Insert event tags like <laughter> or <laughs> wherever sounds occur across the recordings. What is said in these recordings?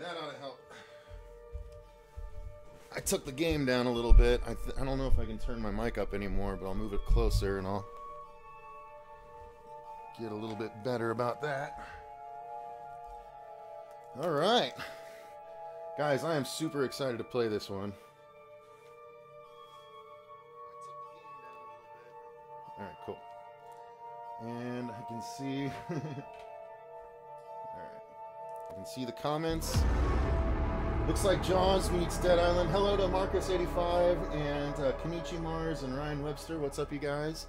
that ought to help. I took the game down a little bit. I, I don't know if I can turn my mic up anymore, but I'll move it closer and I'll get a little bit better about that. All right. Guys, I am super excited to play this one. All right, cool. And I can see. <laughs> Can see the comments. Looks like Jaws meets Dead Island. Hello to Marcus85 and uh, Kenichi Mars and Ryan Webster. What's up, you guys?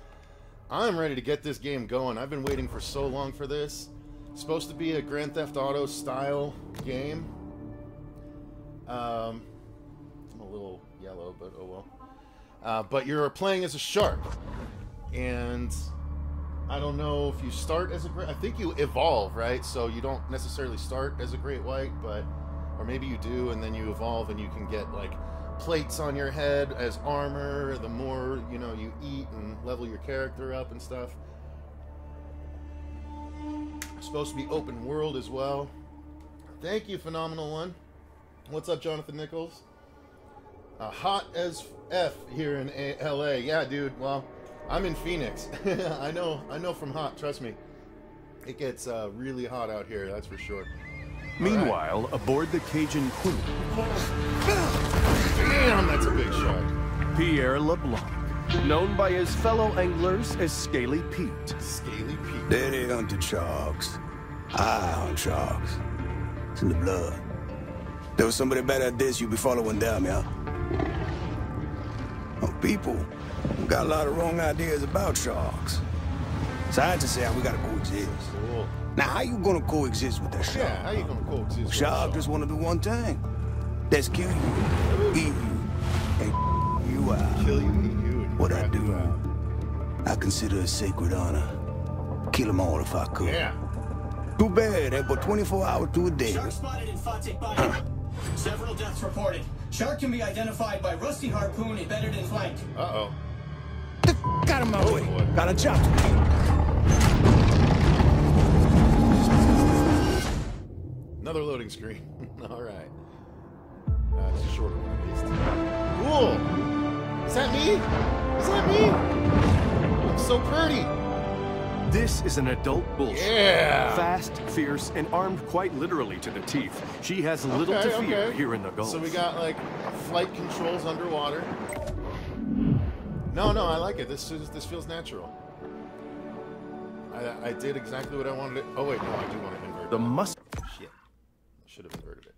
I'm ready to get this game going. I've been waiting for so long for this. It's supposed to be a Grand Theft Auto style game. Um, I'm a little yellow, but oh well. Uh, but you're playing as a shark, and I don't know if you start as a great. I think you evolve, right? So you don't necessarily start as a great white, but or maybe you do, and then you evolve, and you can get like plates on your head as armor. The more you know, you eat and level your character up and stuff. It's supposed to be open world as well. Thank you, phenomenal one. What's up, Jonathan Nichols? Uh, hot as f here in A- LA. Yeah, dude. Well, I'm in Phoenix. <laughs> I know. I know from hot. Trust me. It gets uh, really hot out here. That's for sure. Meanwhile, aboard the Cajun Queen, Damn, that's a big shot. Pierre LeBlanc, known by his fellow anglers as Scaly Pete. Scaly Pete. Daddy hunted sharks. I hunt sharks. It's in the blood. There was somebody better at this, you'd be following them, yeah? Oh, people got a lot of wrong ideas about sharks. Scientists say we gotta coexist. Cool. Now, how you gonna coexist with that shark? Yeah, how you gonna coexist? with a Shark just wanna do one thing. That's kill you, eat you, and you out. Kill you, eat you, and What I grab you do, out. I consider a sacred honor. Kill them all if I could. Yeah. Too bad, they put 24 hours to a day. Shark spotted in Fawtick Bayou. Several deaths reported. Shark can be identified by rusty harpoon embedded in flank. Uh oh. Got him my way. boy. Got a job to do. Another loading screen. <laughs> All right. Uh, it's a short one at least. Cool. Is that me? Is that me? I'm so pretty. This is an adult bull. Yeah. Fast, fierce, and armed quite literally to the teeth. She has little Okay, to fear okay. here in the Gulf. So we got like flight controls underwater. No, no, I like it. This is this feels natural. I, I did exactly what I wanted to. Oh wait, no, I do want to invert. the must. Shit. I should have inverted it.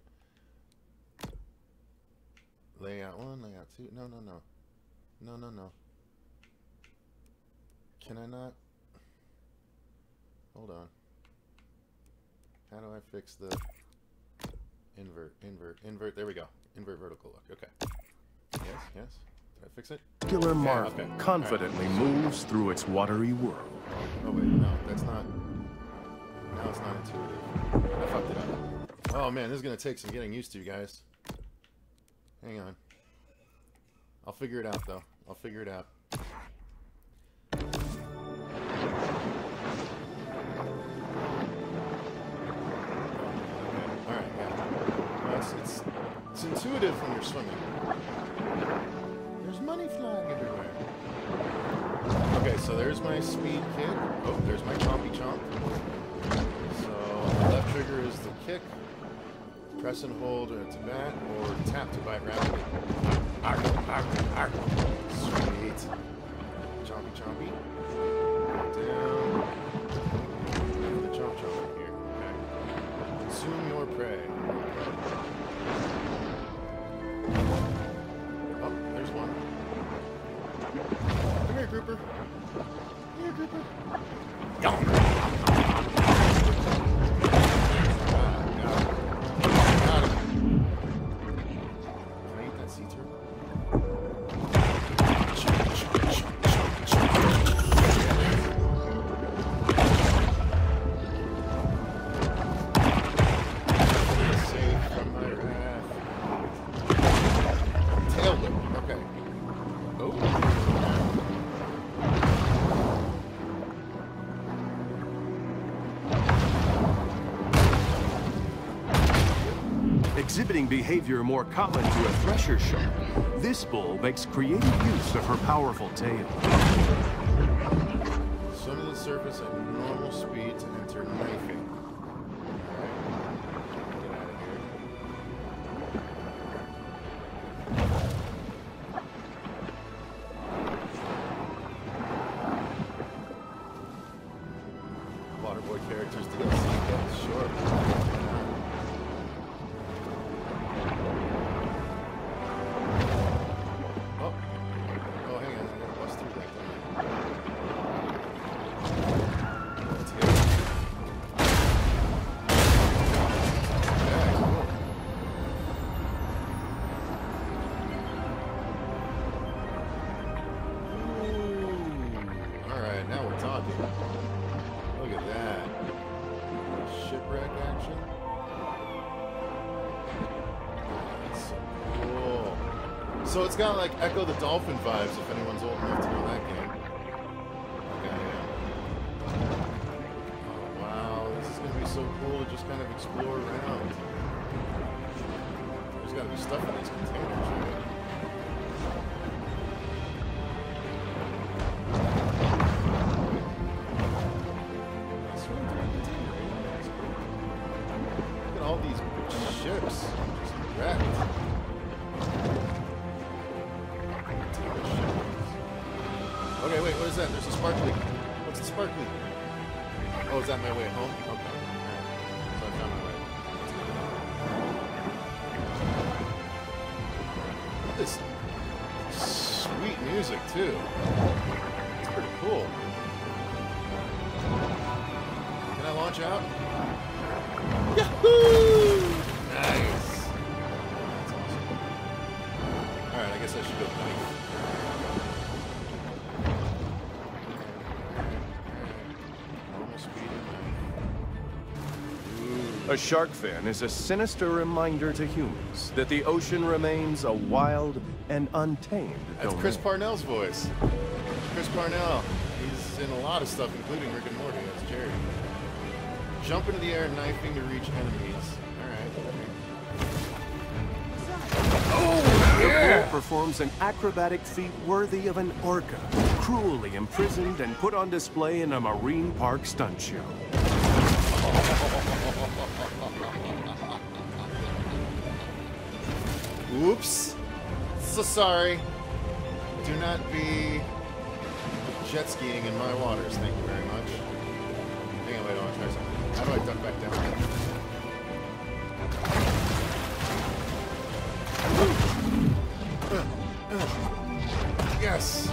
Layout one, layout two. No, no, no. No, no, no. Can I not? Hold on. How do I fix the invert, invert, invert? There we go. Invert vertical look. Okay. Yes, yes. Did I fix it? Killer marvel okay. confidently moves through its watery world. Oh wait, no, that's not. Now it's not intuitive. I fucked it up. Oh man, this is gonna take some getting used to, guys. Hang on. I'll figure it out, though. I'll figure it out. Alright, yeah. It's, it's, it's intuitive when you're swimming. There's money flying everywhere. Okay, so there's my speed kick. Oh, there's my chompy chomp. So the left trigger is the kick. Press and hold to bat, or tap to bite rapidly. Arr, arr, arr. Sweet. Chompy chompy. Down. The chomp chomp here. Okay. Consume your prey. Grouper. Here, grouper. Yum. Exhibiting behavior more common to a thresher shark, this bull makes creative use of her powerful tail. Swim the surface at normal speed to enter knifing. So it's got like Ecco the Dolphin vibes This sweet music, too. It's pretty cool. Can I launch out? Yahoo! Nice. Awesome. Alright, I guess I should go knife. A shark fin is a sinister reminder to humans that the ocean remains a wild and untamed That's domain. Chris Parnell's voice. Chris Parnell. He's in a lot of stuff, including Rick and Morty. That's Jerry. Jump into the air, knifing to reach enemies. Alright. The oh, bull performs an acrobatic feat worthy of an orca, cruelly imprisoned and put on display in a marine park stunt show. Oops. So sorry. Do not be jet skiing in my waters. Thank you very much. Hang on, wait, I want to try something. How do I duck back down? Yes.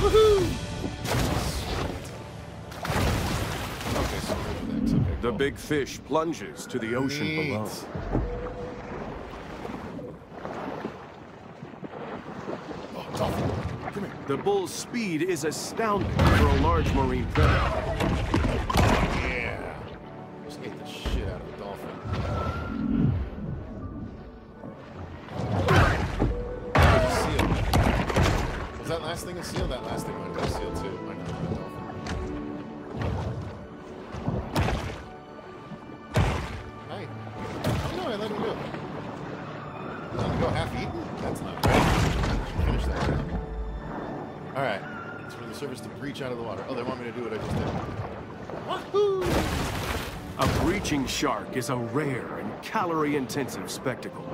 Woohoo! Okay, so Okay, The big fish plunges to the ocean below. Neat. Oh, dolphin. Come here. The bull's speed is astounding for a large marine predator. Shark is a rare and calorie-intensive spectacle.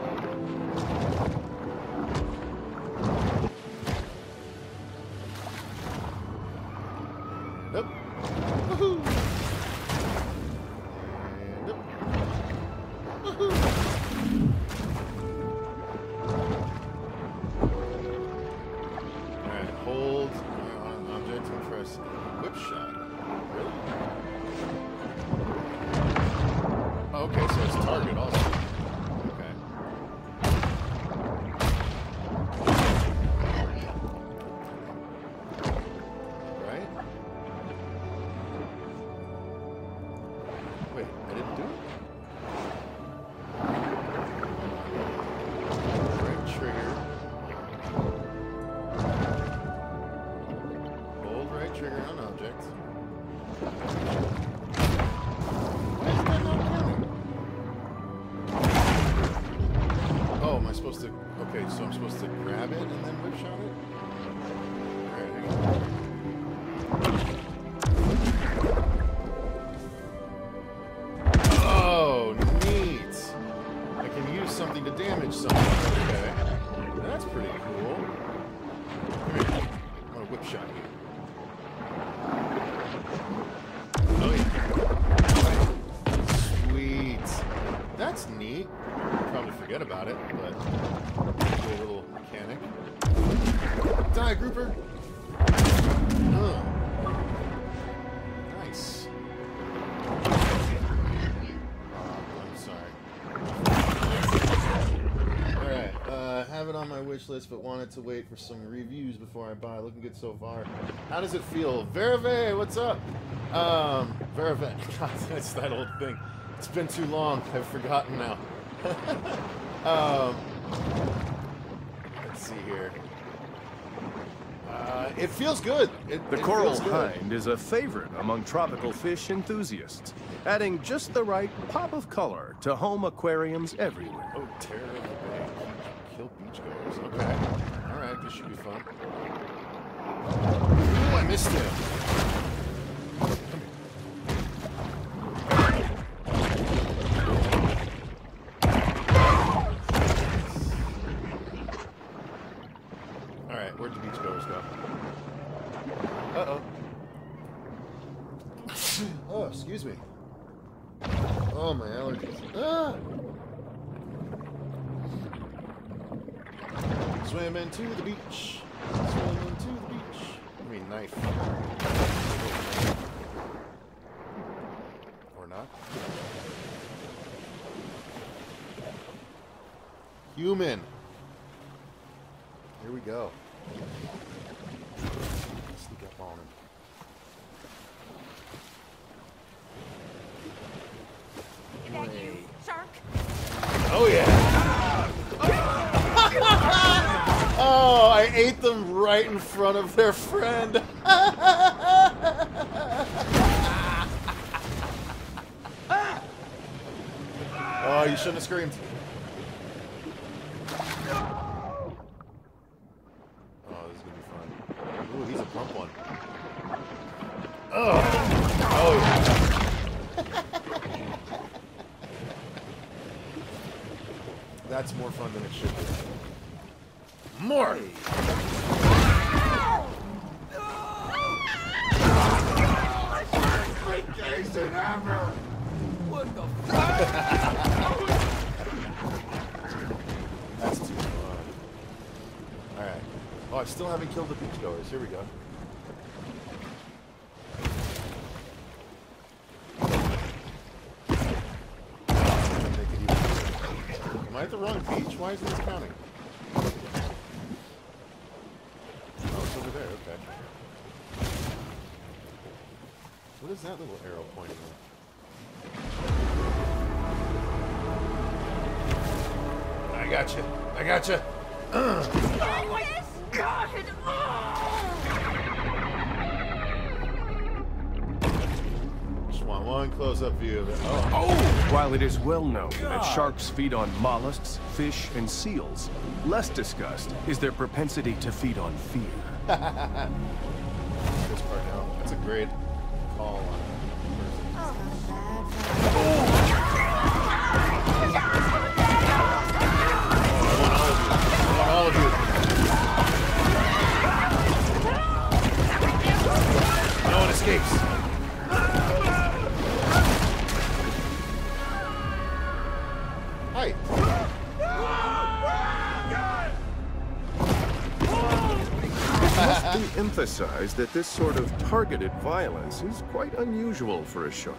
Okay, so I'm supposed to grab it and then whip shot it? Alright, on my wish list, but wanted to wait for some reviews before I buy. Looking good so far. How does it feel? Verve, what's up? Um, Verve, <laughs> God, that's that old thing. It's been too long. I've forgotten now. <laughs> um, let's see here. Uh, it feels good. It, The it coral hind is a favorite among tropical fish enthusiasts, adding just the right pop of color to home aquariums everywhere. Oh, Terror of the Bay. Kill beachgoers. Okay. Alright, this should be fun. Ooh, I missed him. Come here. Alright, where'd the beachgoers go? Uh-oh. Oh, excuse me. Oh, my allergies. Ah! Swim into the beach. Swim into the beach. I mean, knife. Or not. Human. Here we go. Sneak up on him. Is that you, shark? Oh yeah. <laughs> oh, I ate them right in front of their friend. oh, <laughs> you shouldn't have screamed. Still haven't killed the beach beachgoers. Here we go. Am I at the wrong beach? Why isn't this counting? Oh, it's over there. Okay. What is that little arrow pointing at? I got you. I got you. My God! Just want one close-up view of it. Oh. oh. While it is well known God. that sharks feed on mollusks, fish, and seals, less discussed is their propensity to feed on fear. <laughs> this part now. That's a great call on it. Oh, escapes. Hi. must be emphasized that this sort of targeted violence is quite unusual for a shark.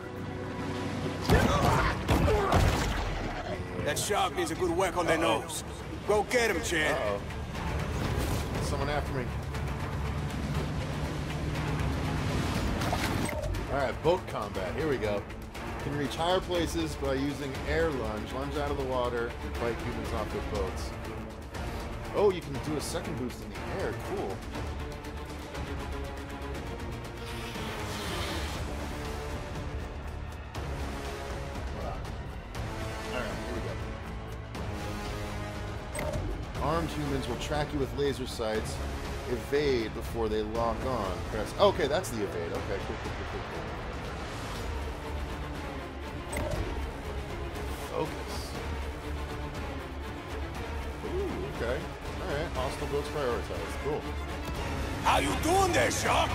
That shark needs a good whack on their nose. Go get him, Chad. Uh-oh. Someone after me. Alright, boat combat. Here we go. Can reach higher places by using air lunge. Lunge out of the water and fight humans off their boats. Oh, you can do a second boost in the air. Cool. Alright, here we go. Armed humans will track you with laser sights. Evade before they lock on. Press. Okay, that's the evade. Okay, cool, cool, cool, cool, cool. Focus. Ooh, okay. Alright, hostile boats prioritized. Cool. How you doing there, shark?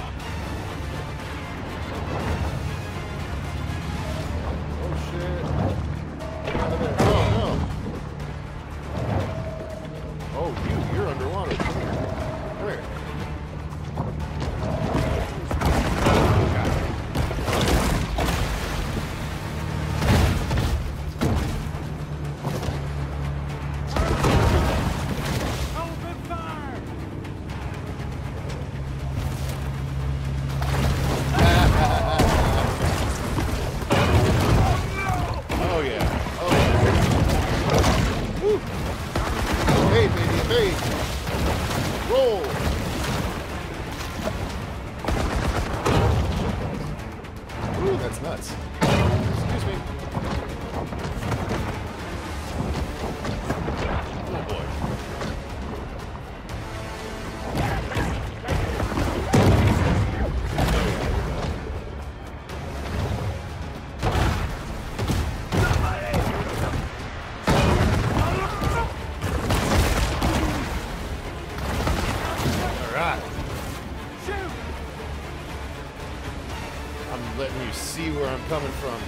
Letting you see where I'm coming from.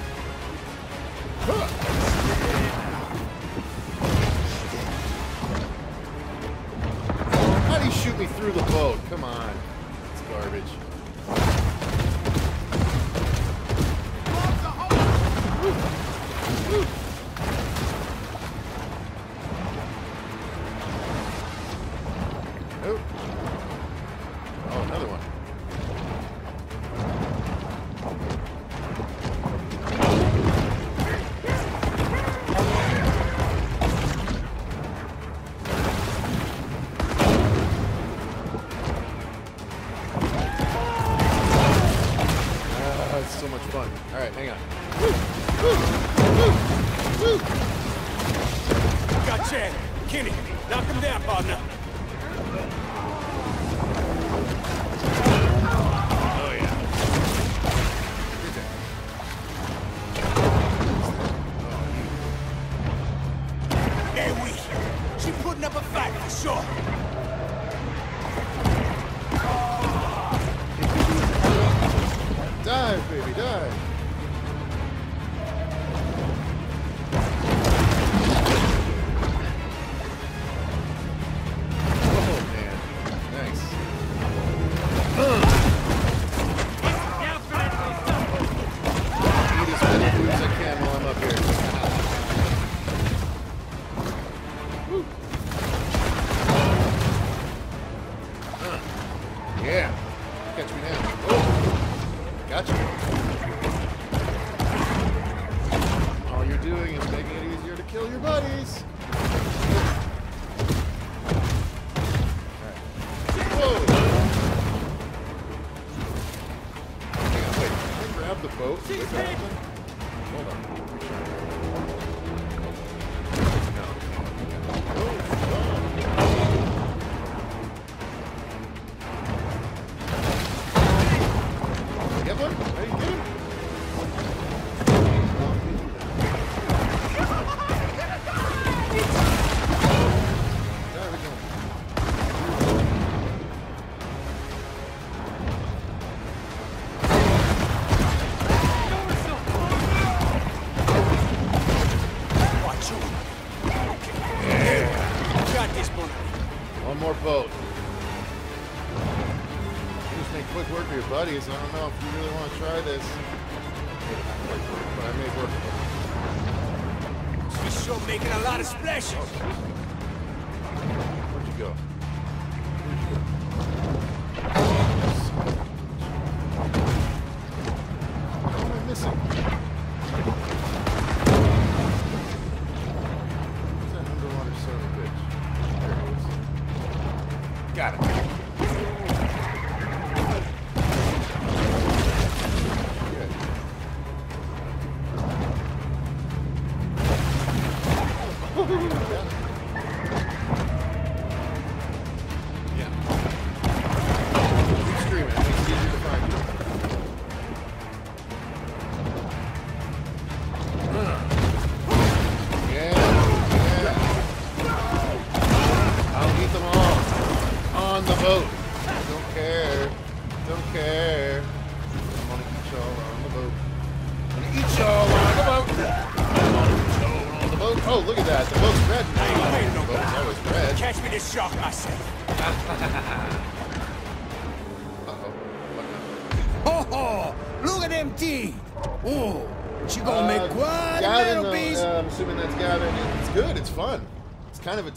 How do you shoot me through the boat? Come on. It's garbage. Buddies. I don't know if you really want to try this. But I may work with it. She's sure making a lot of splashes. Oh, Where'd you go? Where'd you go? What am I missing? Where's that underwater son of a bitch? There it is. Got it.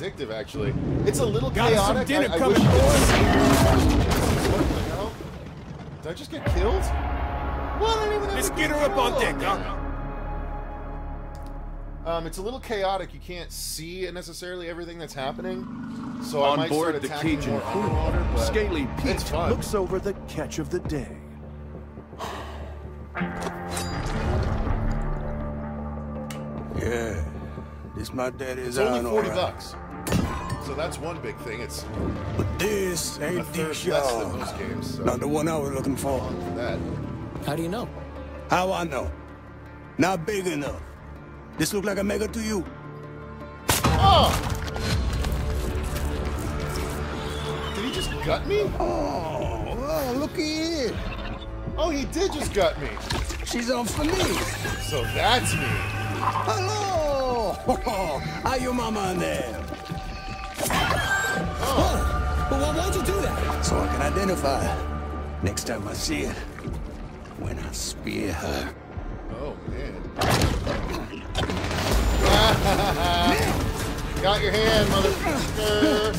Addictive, actually. It's a little Got some chaotic. dinner I, I coming, wish boys. What the hell? Did I just get killed? What? I didn't even have Let's to get her up on deck, huh? Um, it's a little chaotic. You can't see necessarily everything that's happening. So I On might board start the Cajun crew, Scaly Pete looks over the catch of the day. Yeah, this my daddy's It's only iron, all 40 right. bucks. So that's one big thing. It's But this a ain't third the less than shark. most games. So Not the one I was looking for. for that. How do you know? How I know? Not big enough. This look like a mega to you? Oh! Did he just gut me? Oh, oh well, looky here. Oh, he did just gut me. She's on for me. So that's me. Hello! <laughs> How your mama and them? Oh, but why, why'd you do that? So I can identify her. Next time I see her. When I spear her. Oh, man. <laughs> Got your hand, motherfucker.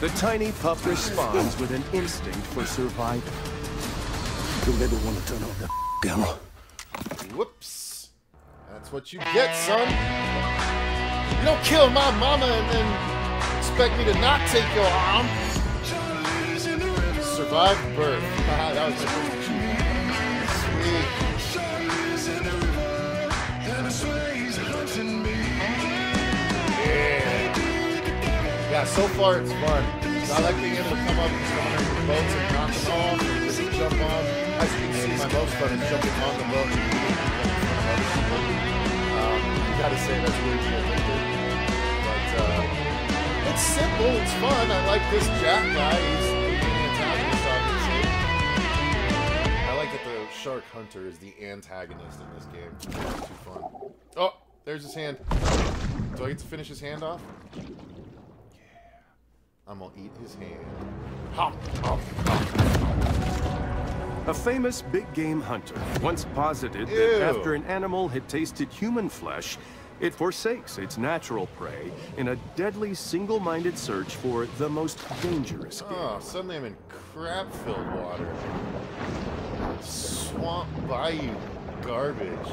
The tiny pup responds with an instinct for survival. Don't ever want to turn off the <laughs> camera. Whoops. That's what you get, son. You don't kill my mama and then expect me to not take your arm. Survived birth. Haha, <laughs> that was. Yeah. So far it's fun. I like being able to come up and come under the boats and knock them off and jump on. As you can see, my most fun is jumping on the boat. Um, gotta say that's really cool. But uh, it's simple, it's fun. I like this Jack guy. He's the antagonist, obviously. I like that the shark hunter is the antagonist in this game. It's too fun. Oh, there's his hand. Do I get to finish his hand off? Yeah. I'm gonna eat his hand. Hop, hop, A famous big game hunter once posited Ew. that after an animal had tasted human flesh, it forsakes its natural prey in a deadly single-minded search for the most dangerous game. Oh, suddenly I'm in crap-filled water. Swamp bayou garbage.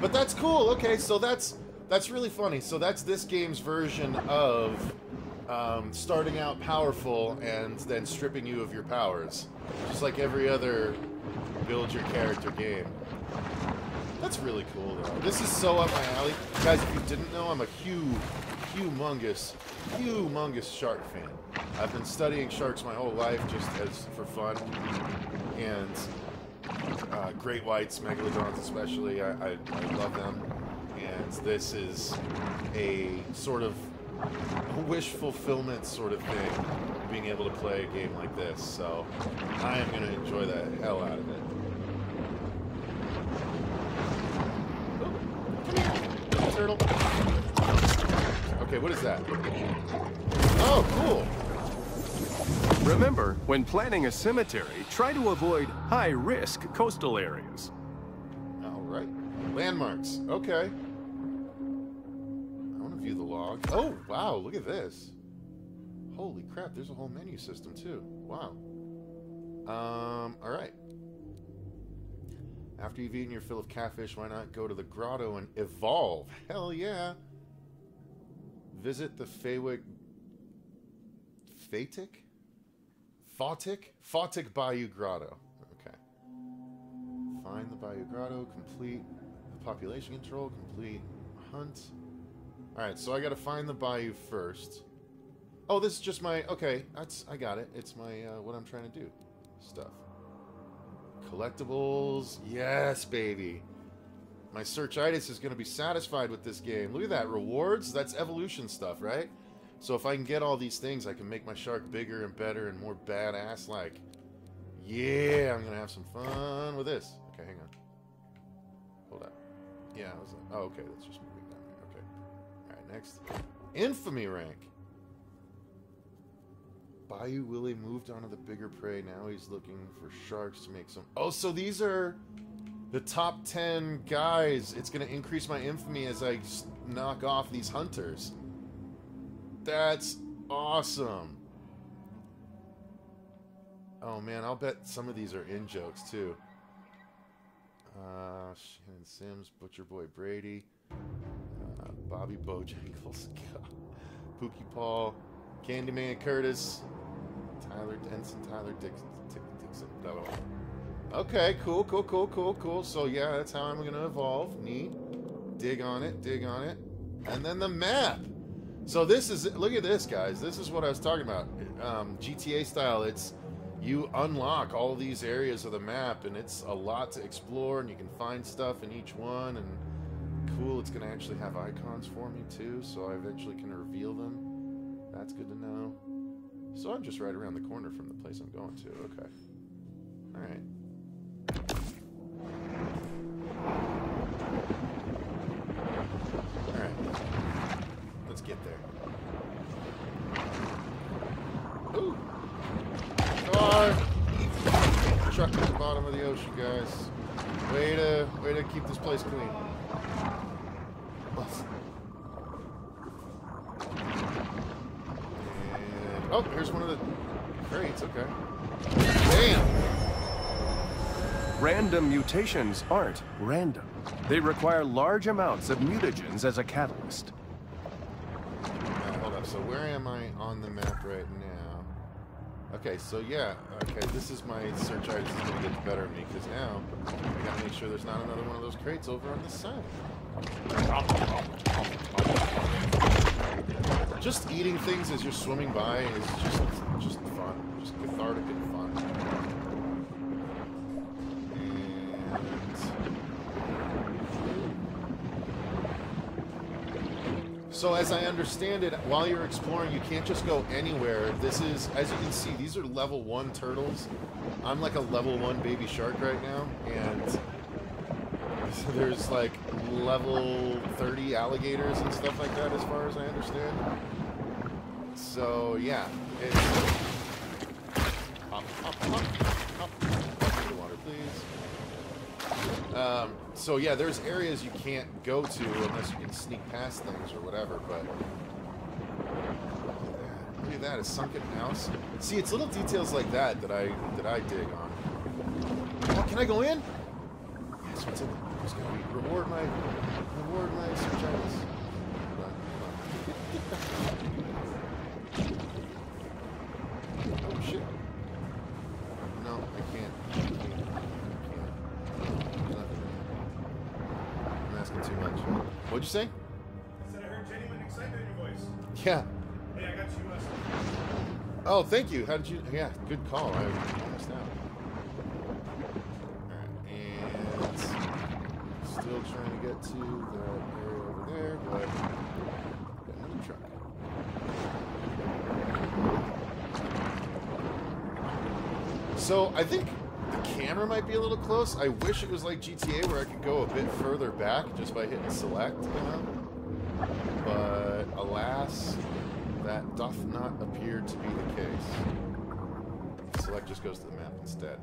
But that's cool. Okay, so that's that's really funny. So that's this game's version of um, starting out powerful and then stripping you of your powers, just like every other build your character game. That's really cool, though. This is so up my alley. Guys, if you didn't know, I'm a huge, humongous, humongous shark fan. I've been studying sharks my whole life just as for fun. And uh, great whites, megalodons especially, I, I, I love them. And this is a sort of wish fulfillment sort of thing, being able to play a game like this. So I am going to enjoy the hell out of it. Turtle. Okay, what is that? Oh, cool. Remember, when planning a cemetery, try to avoid high-risk coastal areas. All right. Landmarks. Okay. I want to view the log. Oh, wow, look at this. Holy crap, there's a whole menu system, too. Wow. Um, all right. After you've eaten your fill of catfish, why not go to the grotto and evolve? Hell yeah. Visit the Feywick... Fatic? Fawtick? Fawtick Bayou Grotto. Okay. Find the Bayou Grotto, complete the population control, complete hunt. Alright, so I gotta find the Bayou first. Oh, this is just my... Okay, that's... I got it. It's my, uh, what I'm trying to do. Stuff. Collectibles. Yes, baby. My searchitis is going to be satisfied with this game. Look at that. Rewards? That's evolution stuff, right? So if I can get all these things, I can make my shark bigger and better and more badass like. Yeah, I'm going to have some fun with this. Okay, hang on. Hold up. Yeah, I was like, oh, okay, that's just moving down there. Okay. All right, next. Infamy rank. Bayou Willie moved on to the bigger prey. Now he's looking for sharks to make some. Oh, so these are the top 10 guys. It's going to increase my infamy as I knock off these hunters. That's awesome. Oh man, I'll bet some of these are in jokes too. Uh, Shannon Sims, Butcher Boy Brady, uh, Bobby Bojangles, <laughs> Pookie Paul, Candyman Curtis, Tyler Denson, Tyler Dixon, Dixon, blah, blah, blah. Okay, cool, cool, cool, cool, cool. So yeah, that's how I'm gonna evolve. Neat. Dig on it, dig on it. And then the map. So this is, look at this, guys. This is what I was talking about. Um, GTA style, it's, you unlock all these areas of the map, and it's a lot to explore, and you can find stuff in each one, and cool, it's going to actually have icons for me, too, so I eventually can reveal them. That's good to know. So I'm just right around the corner from the place I'm going to. Okay. Alright. Alright. Let's get there. Ooh! Car! Truck at the bottom of the ocean, guys. Way to, way to keep this place clean. Oh, here's one of the crates, okay. Damn! Random mutations aren't random. They require large amounts of mutagens as a catalyst. Hold up. So where am I on the map right now? Okay, so yeah, okay, this is my searchitis is gonna get better at me, because now I gotta make sure there's not another one of those crates over on this side. Just eating things as you're swimming by is just just fun. Just cathartic and fun. And so as I understand it, while you're exploring, you can't just go anywhere. This is, as you can see, these are level one turtles. I'm like a level one baby shark right now, and <laughs> there's like level 30 alligators and stuff like that, as far as I understand. So yeah, it's. Um, so yeah, there's areas you can't go to unless you can sneak past things or whatever. But look at that, a sunken house. See, it's little details like that that I that I dig on. Oh, can I go in? Yes, what's in it? Who's gonna reward my reward my subjects? Hold on, hold on. Oh shit. No, I can't. I can't. I can't. Nothing. What'd you say? I said I heard genuine excitement in your voice. Yeah. Hey, I got you uh, Oh, thank you. How did you? Yeah, good call. I missed out. Alright, and still trying to get to that area over there, but got another truck. So I think the camera might be a little close. I wish it was like GTA where I could go a bit further back just by hitting select, you know? But alas, that doth not appear to be the case. Select just goes to the map instead.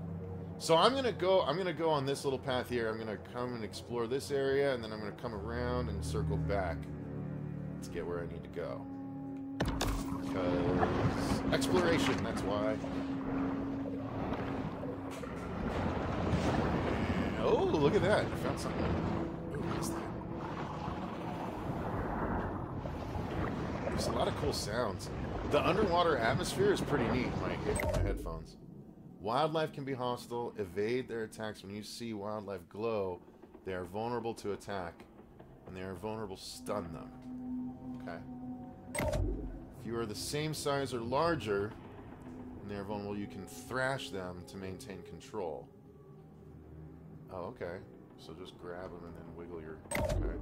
So I'm gonna go. I'm gonna go on this little path here. I'm gonna come and explore this area, and then I'm gonna come around and circle back to get where I need to go. Because exploration. That's why. Oh, look at that! I found something. Ooh, what is that? There's a lot of cool sounds. The underwater atmosphere is pretty neat my headphones. Wildlife can be hostile. Evade their attacks. When you see wildlife glow, they are vulnerable to attack. When they are vulnerable, stun them. Okay? If you are the same size or larger, and they are vulnerable, you can thrash them to maintain control. Oh, okay. So just grab them and then wiggle your... Okay.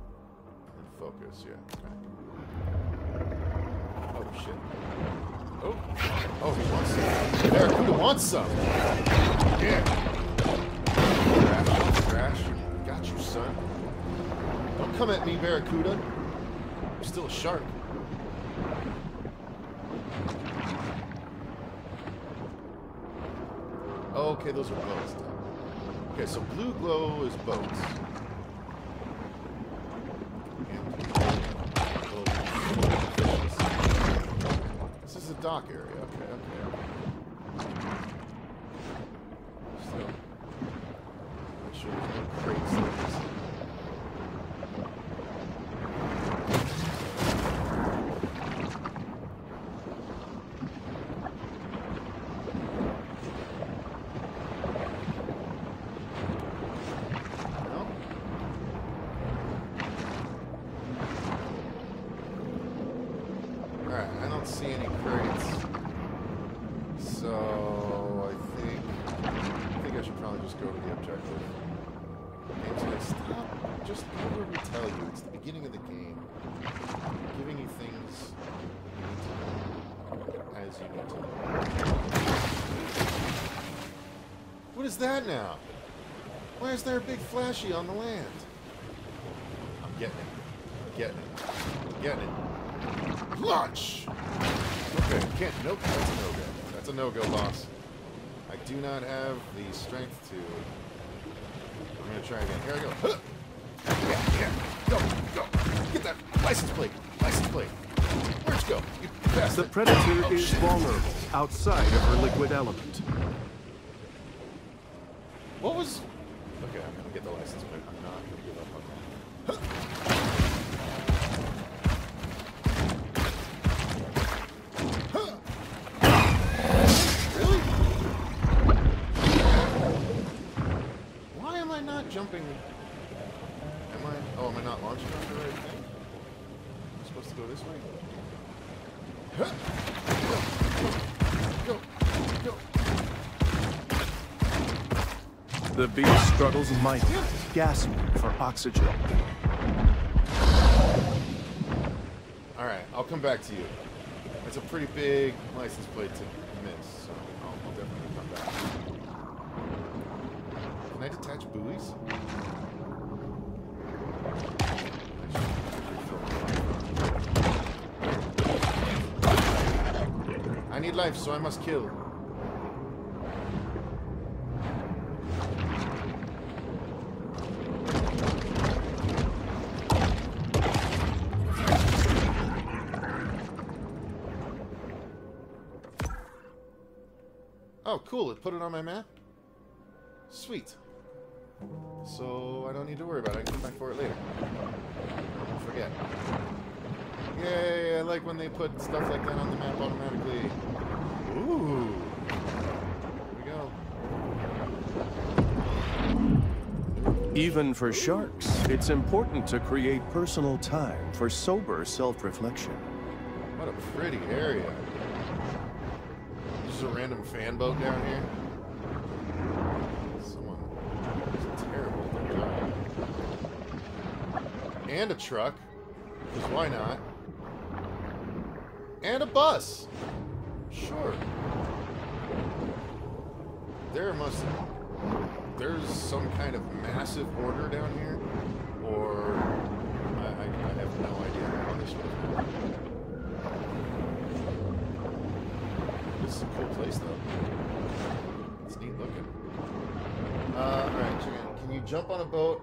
And focus, yeah. Okay. Oh, shit. Oh. Oh, he wants some. Barracuda wants some. Yeah. Got you, son. Don't come at me, Barracuda. You're still a shark. Okay, those are boats. Okay, so blue glow is boats. Dock area. Okay, okay. Still. Make sure there's no crates there. No? Alright, I don't see any crates. So I think I think I should probably just go to the objective. Game's like, stop. Just do what we tell you. It's the beginning of the game. We're giving you things you need to know as you need to know. What is that now? Why is there a big flashy on the land? I'm getting it. I'm Getting it. I'm Getting it. Launch! Okay, can't. Nope, that's a no-go. That's a no-go, boss. I do not have the strength to... I'm gonna try again. Here I go. Huh! Yeah, yeah. Go, go. Get that license plate. License plate. Where'd you go? You The. Predator Oh, is shit. vulnerable outside of her liquid element. What was... Okay, I'm gonna get the license plate. I'm not gonna give up on that. Really? Why am I not jumping? Am I? Oh, am I not launching on the right thing? Am I supposed to go this way? Huh. Go, go, go. The struggles mightily, gasping for oxygen. All right, I'll come back to you. It's a pretty big license plate to miss, so I'll, I'll definitely come back. Can I detach buoys? I need life, so I must kill. Put it on my map. Sweet. So I don't need to worry about it. I can come back for it later. I won't forget. Yay, I like when they put stuff like that on the map automatically. Ooh. Here we go. Even for sharks, it's important to create personal time for sober self-reflection. What a pretty area. Random fan boat down here. Someone terrible. And a truck. Because why not? And a bus. Sure. There must there's some kind of massive order down here, or I, I, I have no idea how this would This is a cool place, though. It's neat looking. Uh, alright, chicken. Can you jump on a boat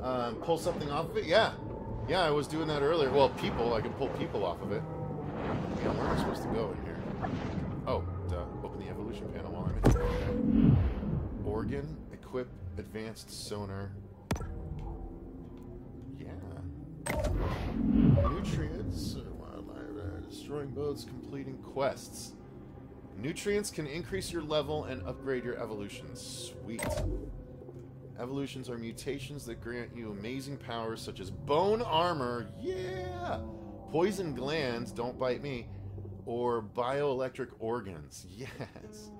uh, pull something off of it? Yeah. Yeah, I was doing that earlier. Well, people. I can pull people off of it. Yeah, where am I supposed to go in here? Oh, duh. Open the evolution panel while I'm in here. Organ, equip, advanced sonar. Yeah. Nutrients, uh, wildlife, uh, destroying boats, completing quests. Nutrients can increase your level and upgrade your evolutions. Sweet. Evolutions are mutations that grant you amazing powers such as bone armor, yeah, poison glands, don't bite me, or bioelectric organs, <laughs> yes.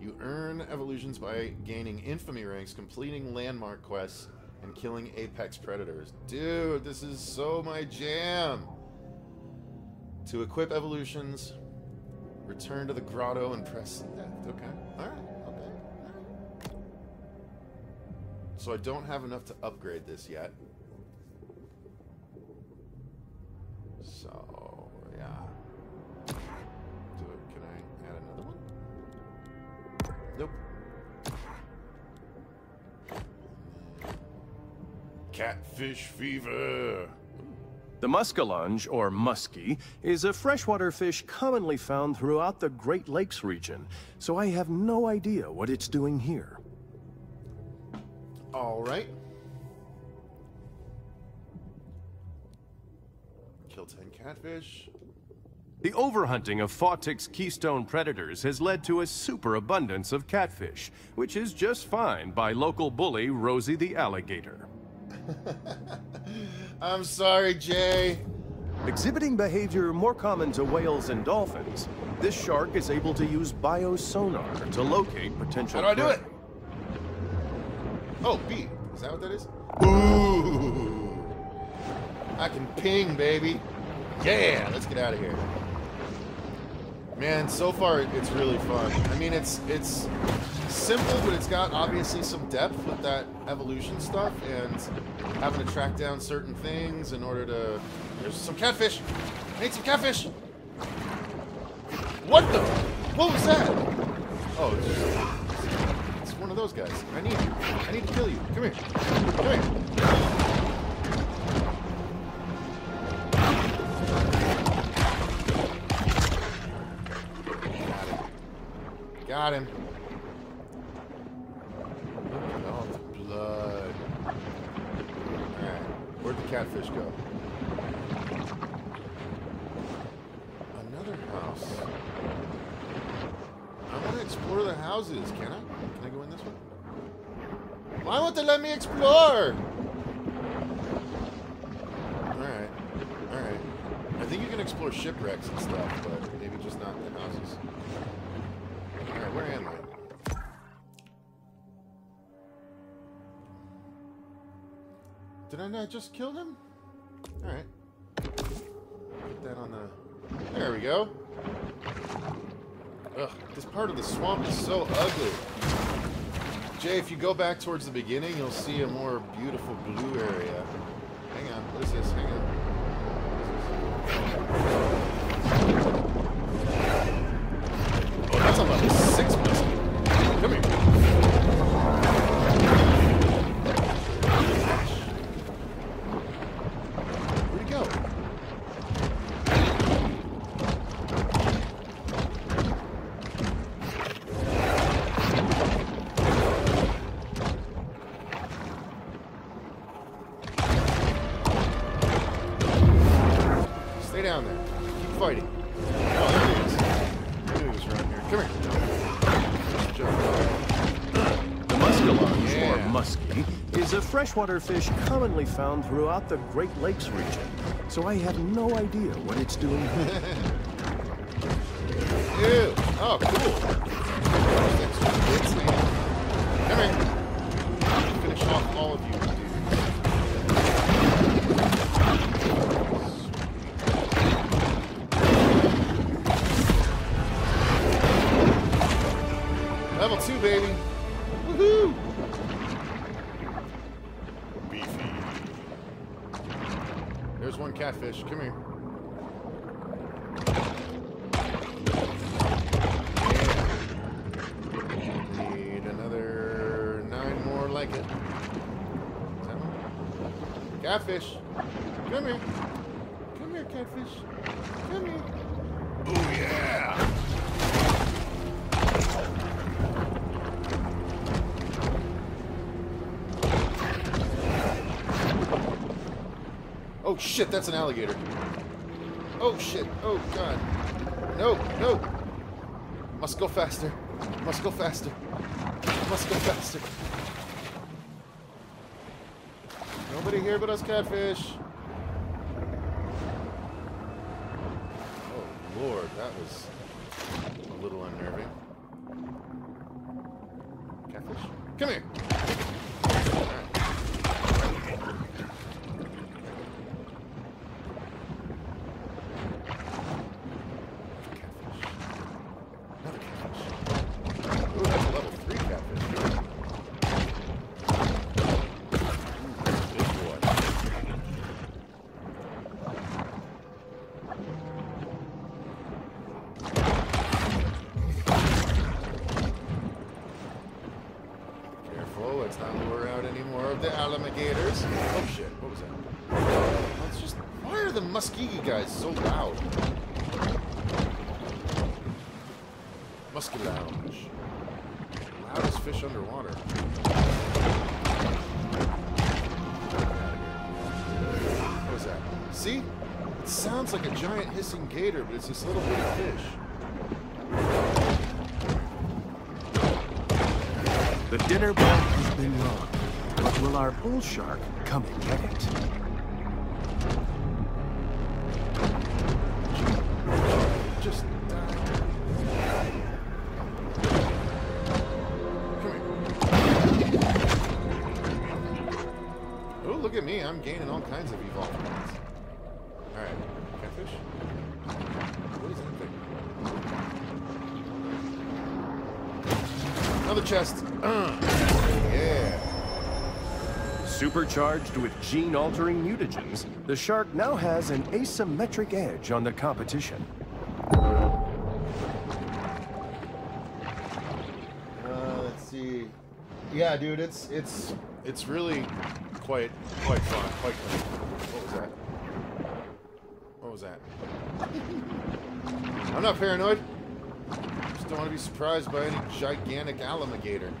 You earn evolutions by gaining infamy ranks, completing landmark quests, and killing apex predators. Dude, this is so my jam. To equip evolutions, return to the grotto and press left. Okay. Alright. Okay. Alright. So I don't have enough to upgrade this yet. So, yeah. Do it. Can I add another one? Nope. Catfish fever. The muskellunge, or muskie, is a freshwater fish commonly found throughout the Great Lakes region, so I have no idea what it's doing here. All right. Kill 10 catfish. The overhunting of Fawtick's keystone predators has led to a superabundance of catfish, which is just fine by local bully Rosie the alligator. <laughs> I'm sorry, Jay. Exhibiting behavior more common to whales and dolphins, this shark is able to use biosonar to locate potential How do I do it? Oh, B. Is that what that is? Ooh. I can ping, baby. Yeah, let's get out of here. Man, so far it's really fun. I mean, it's it's simple, but it's got obviously some depth with that evolution stuff and having to track down certain things in order to. There's some catfish. Need some catfish. What the? What was that? Oh, it's, just, it's one of those guys. I need you. I need to kill you. Come here. Come here. Got him. Look at all the blood. Alright. Where'd the catfish go? Another house. I want to explore the houses. Can I? Can I go in this one? Why explore? Alright. Alright. I think you can explore shipwrecks and stuff, but maybe just not the houses. Alright, where am I? Did I not just kill him? Alright. Put that on the... There we go. Ugh, this part of the swamp is so ugly. Jay, if you go back towards the beginning, you'll see a more beautiful blue area. Hang on, what is this? Hang on. Oh, that's on level 6 musky. Freshwater fish commonly found throughout the Great Lakes region. So I have no idea what it's doing here. <laughs> Ew. Oh, cool. Like it. Catfish. Come here. Come here, catfish. Come here. Oh, yeah. Oh, shit, that's an alligator. Oh, shit. Oh, God. No, no. Must go faster. Must go faster. Must go faster. Nobody here but us catfish. Oh, Lord, that was a little unnerving. Catfish? Come here. It's this little bitty fish. The dinner bell has been rung. But will our bull shark come and get it? Thing? Chest. Uh, <clears throat> yeah. Supercharged with gene-altering mutagens, the shark now has an asymmetric edge on the competition. Uh, let's see. Yeah, dude, it's it's it's really quite quite fun, quite clean. What was that? What was that? I'm not paranoid. Just don't want to be surprised by any gigantic alligator.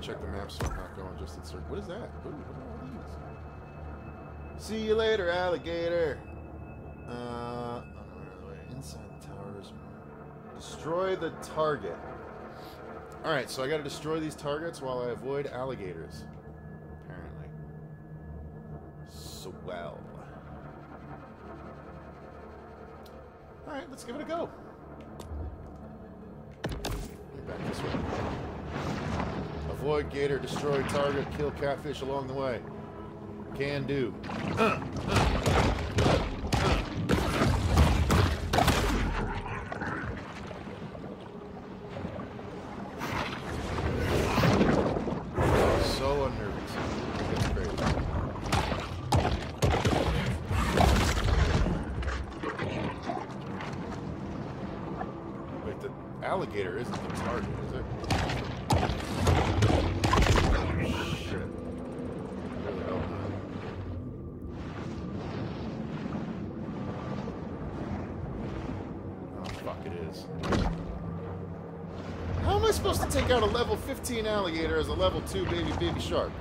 Check the map so I'm not going just in circles. What is that? Ooh, what are these? See you later, alligator. Uh, oh, no. Inside the towers. Destroy the target. All right, so I got to destroy these targets while I avoid alligators. Apparently. Swell. All right, let's give it a go. Back this way. Avoid gator, destroy target, kill catfish along the way. Can do. So <clears throat> take out a level 15 alligator as a level 2 baby baby shark?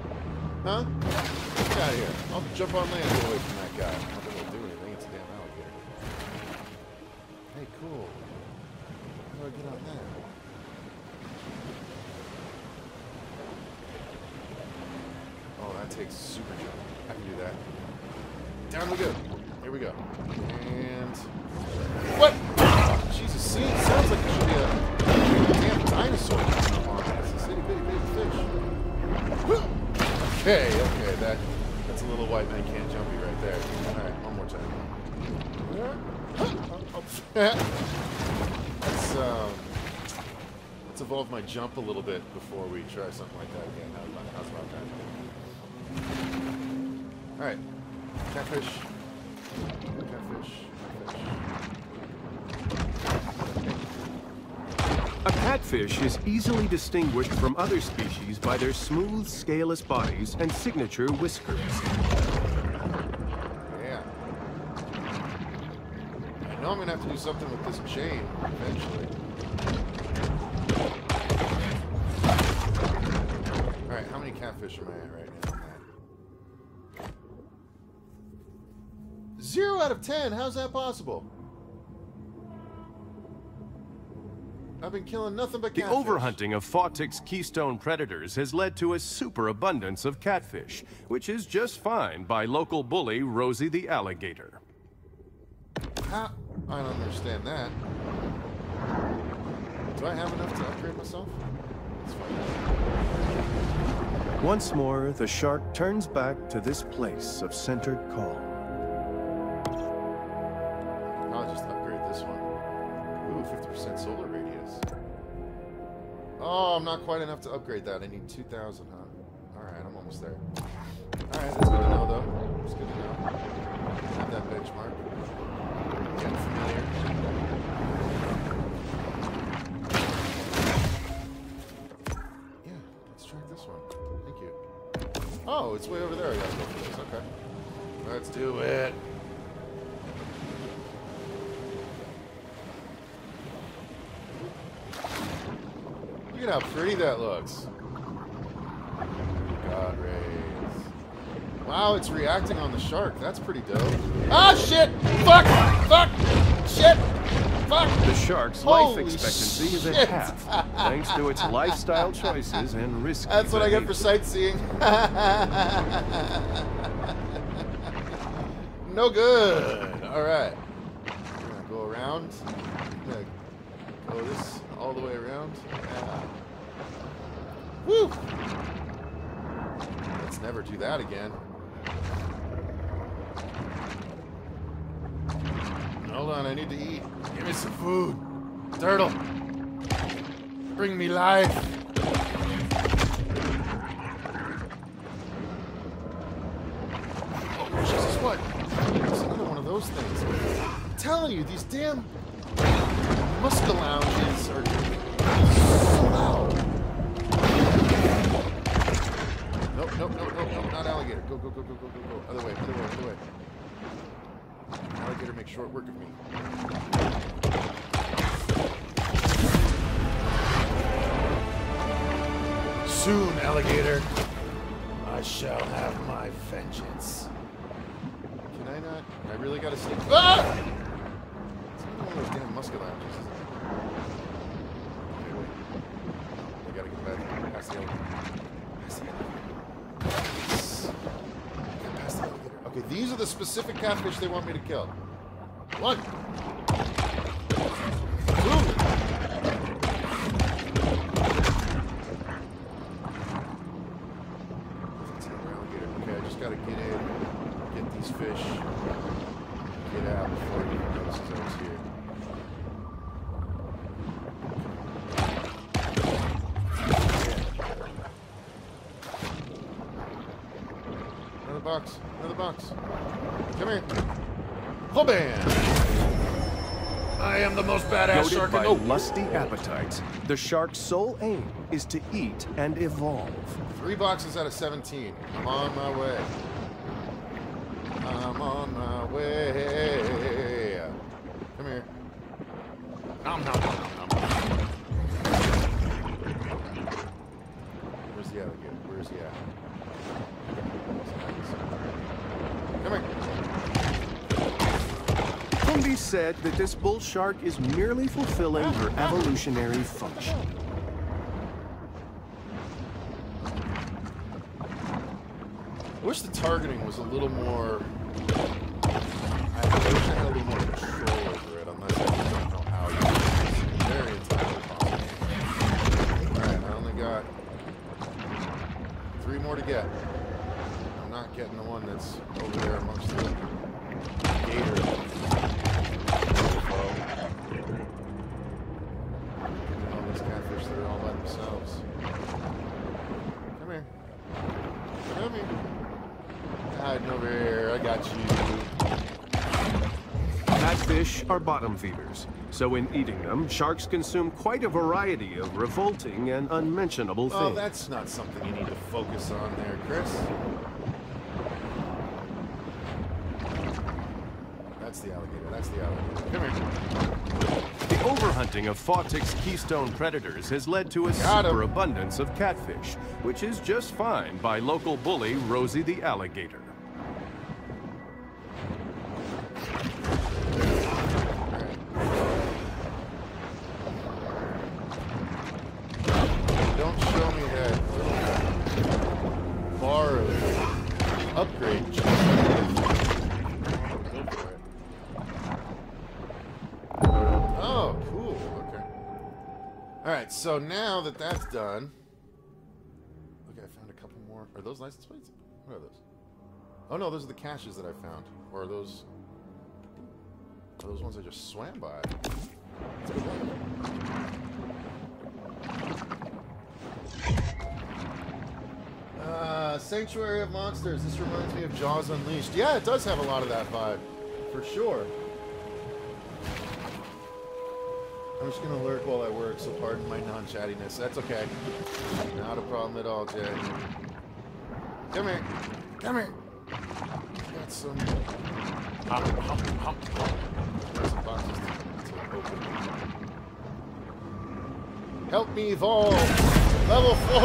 Huh? Get out of here. I'll jump on land away from that guy. My jump a little bit before we try something like that again. How's about that? All right, catfish, catfish, catfish. A catfish is easily distinguished from other species by their smooth, scaleless bodies and signature whiskers. Yeah. I know I'm gonna have to do something with this chain eventually. How many catfish am I at right now? Zero out of ten? How's that possible? I've been killing nothing but The catfish. overhunting of Fawtick's keystone predators has led to a superabundance of catfish, which is just fine by local bully Rosie the alligator. How? I don't understand that. Do I have enough to upgrade myself? Let's find out. Once more, the shark turns back to this place of centered calm. I'll just upgrade this one. Ooh, 50% sonar radius. Oh, I'm not quite enough to upgrade that. I need 2,000, huh? Alright, I'm almost there. Alright, that's good to know, though. It's good to know. Have that benchmark. Getting familiar. Oh, it's way over there. I gotta go for this. Okay. Let's do it. Look at how pretty that looks. God rays. Wow, it's reacting on the shark. That's pretty dope. Ah, shit! Fuck! Fuck! Shit! Fuck! The shark's life Holy expectancy is shit. at half, thanks to its lifestyle choices and risk. <laughs> That's what I get for sightseeing. no good. All right. We're gonna go around. We're gonna go this all the way around. Yeah. Woo! Let's never do that again. Hold on, I need to eat. Me some food. Turtle. Bring me life. Oh, Jesus, what? It's another one of those things. I'm telling you, these damn muskellunges are so loud. Nope, nope, nope, nope, nope, not alligator. Go, go, go, go, go, go, go. Other way, other way, other way. Alligator make short work of me. Soon, alligator, I shall have my vengeance. Can I not? I really gotta stay. Ah! It's one of those damn muskellunges, isn't? Okay, wait. I gotta get back past the alligator. Past the. Yes. Past the alligator. Okay, these are the specific catfish they want me to kill. One. Two. It's another alligator. Okay, I just gotta get in, get these fish, get out before he even notices I was here. Another box. Another box. Come here. Hoban! I am the most badass Goaded shark by in the lusty appetites, the shark's sole aim is to eat and evolve. Three boxes out of 17. I'm on my way. I'm on my way. Come here. Nom, nom, nom, nom, nom. Where's the alligator? Where's he at? be said that this bull shark is merely fulfilling her evolutionary function. I wish the targeting was a little more. I wish I had a little more control over it, unless I don't know how you very entirely. Alright, I only got three more to get. I'm not getting the one that's over there amongst the gator. All these catfish that are all by themselves. Come here. Come here. Hiding over here. I got you. Catfish are bottom feeders, so in eating them, sharks consume quite a variety of revolting and unmentionable Oh, things. Oh, that's not something you need to focus on there, Chris. That's the alligator. That's the alligator. Come here. The overhunting of Fawtick's keystone predators has led to a superabundance of catfish, which is just fine by local bully Rosie the alligator. So now that that's done, okay, I found a couple more. Are those license plates? What are those? Oh no, those are the caches that I found. Or are those? Are those ones I just swam by? Uh, Sanctuary of Monsters. This reminds me of Jaws Unleashed. Yeah, it does have a lot of that vibe, for sure. I'm just gonna lurk while I work, so pardon my non-chattiness. That's okay. Not a problem at all, Jay. Come here. Come here. Got some. Hop, hop, hop, hop. Got some boxes to, to open. Help me evolve. Level four.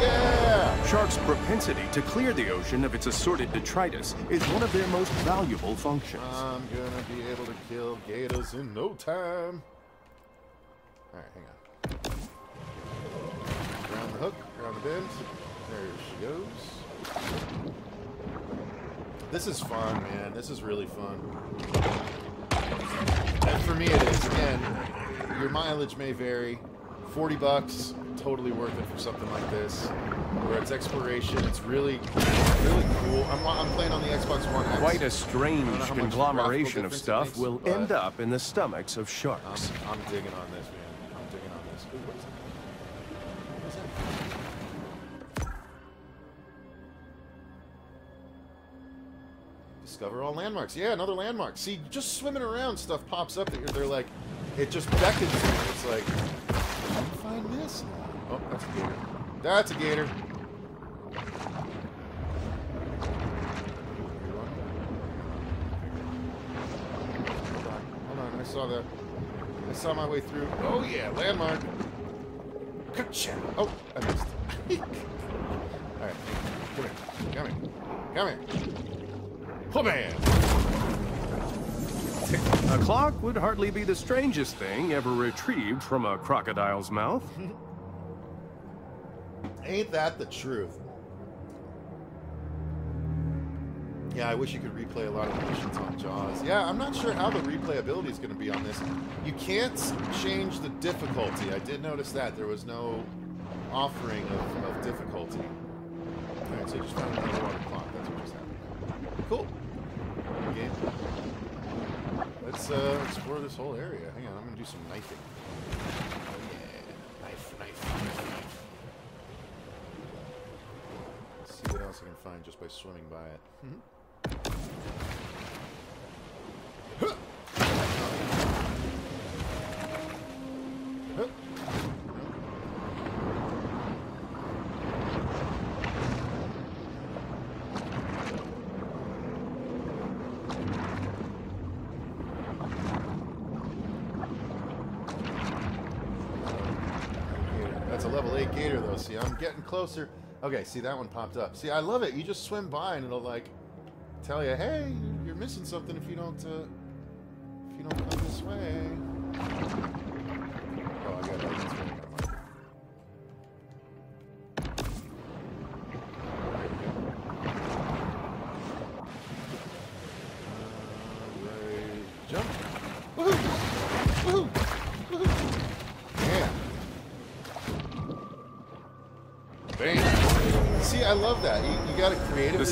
Yeah. Sharks' propensity to clear the ocean of its assorted detritus is one of their most valuable functions. I'm gonna be able to kill gators in no time. Alright, hang on. Around the hook, around the bend. There she goes. This is fun, man. This is really fun. And for me it is. Again, your mileage may vary. 40 bucks, totally worth it for something like this. Where it's exploration, it's really, really cool. I'm, I'm playing on the Xbox One X. Quite a strange don't know how much conglomeration of stuff makes, will end up in the stomachs of I'm, sharks. I'm digging on this, man. Discover all landmarks. Yeah, another landmark. See, just swimming around, stuff pops up that you're, they're like, it just beckons you. It's like, do find this? Oh, that's a gator. That's a gator. Hold on. I saw that. I saw my way through. Oh yeah, landmark. Ka-chow. Oh, I missed. <laughs> All right, come here, come here, come here. A clock would hardly be the strangest thing ever retrieved from a crocodile's mouth. Ain't that the truth? Yeah, I wish you could replay a lot of missions on Jaws. Yeah, I'm not sure how the replayability is going to be on this. You can't change the difficulty. I did notice that. There was no offering of, of difficulty. Alright, so you just found another water clock. That's what just happened. Cool. Game. Let's uh, explore this whole area. Hang on, I'm going to do some knifing. Oh yeah. Knife, knife, knife, knife. See what else I can find just by swimming by it. Huh. Huh. Gator. That's a level 8 gator, though. See, Getting closer. Okay, see, that one popped up. See, I love it. You just swim by and it'll, like, tell you, hey, you're missing something if you don't, uh, if if you don't come this way. Oh, I got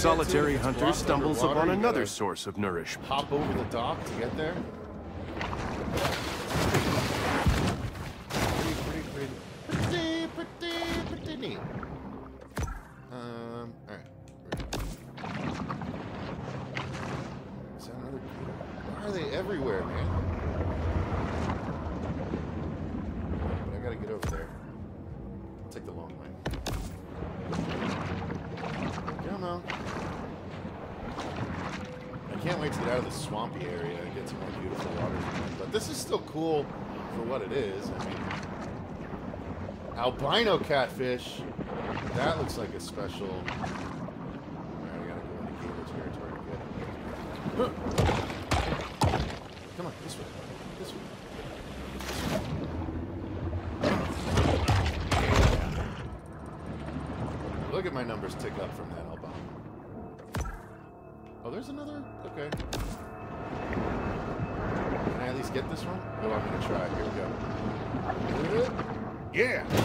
solitary hunter stumbles upon another source of nourishment. Hop over the dock to get there. Catfish. That looks like a special. Alright, I gotta go into gator territory it. Come on, this way. This way. Look at my numbers tick up from that albino. Oh, there's another. Okay. Can I at least get this one? Oh, I'm gonna try. Here we go. Yeah.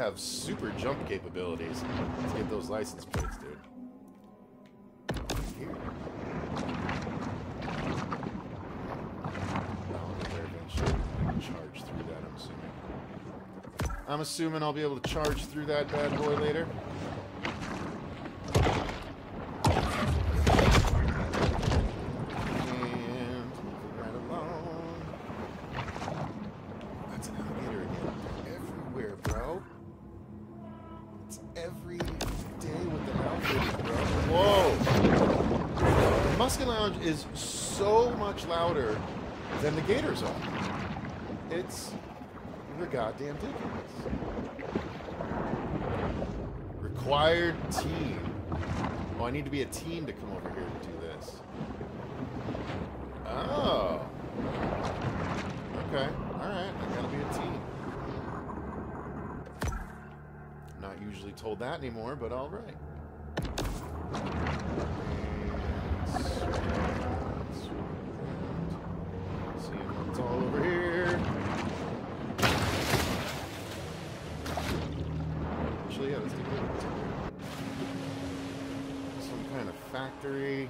Have super jump capabilities to get those license plates, dude. Here. Oh, get there eventually. Charge through that, I'm assuming. I'm assuming I'll be able to charge through that bad boy later. And move right along. That's an alligator again. They're everywhere, bro. It's every day with the alligators, bro. Whoa! Muskellunge is so much louder than the Gators are. It's the goddamn ridiculous. Required teen. Oh, I need to be a teen to come over here to do this. Oh. Okay. Alright. I gotta be a teen. Not usually told that anymore, but alright. See what's all over here. Actually, yeah, let's take a look. Some kind of factory.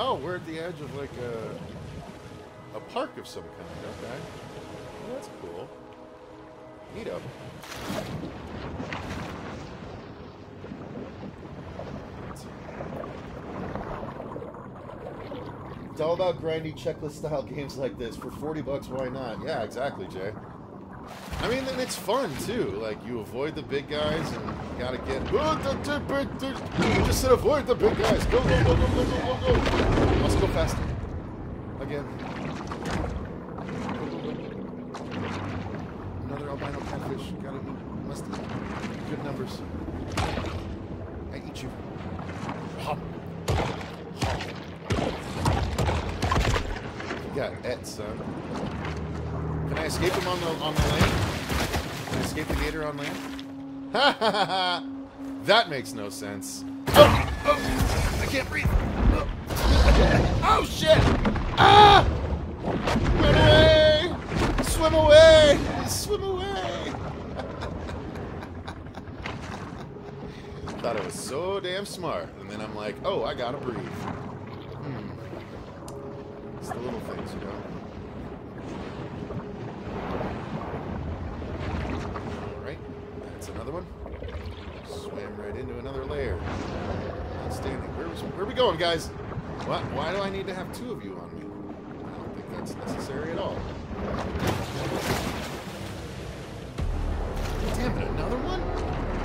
Oh, we're at the edge of like a a park of some kind. Okay, well, that's cool. Neato. It's all about grindy checklist style <laughs> games like this. For 40 bucks, why not? Yeah, exactly, Jay. I mean, and it's fun too. Like you avoid the big guys and you gotta get. Oh, you just said avoid the big guys. Go go go go go go go go. Let's go faster. Again. Another albino catfish. Gotta. Must. Good numbers. I eat you. Hop. Hop. You got it, son. Can I escape him on the on the land? Escape the gator on land? Ha ha ha ha! That makes no sense. Oh, oh, I can't breathe. Oh, oh shit! Ah! Run away! Swim away! Swim away! <laughs> Thought I was so damn smart, and then I'm like, oh, I gotta breathe. Hmm. It's the little things, you know. Right, that's another one. Swam right into another layer. Outstanding. Where, was, where are we going, guys? What? Why do I need to have two of you on me? I don't think that's necessary at all. Damn it, another one?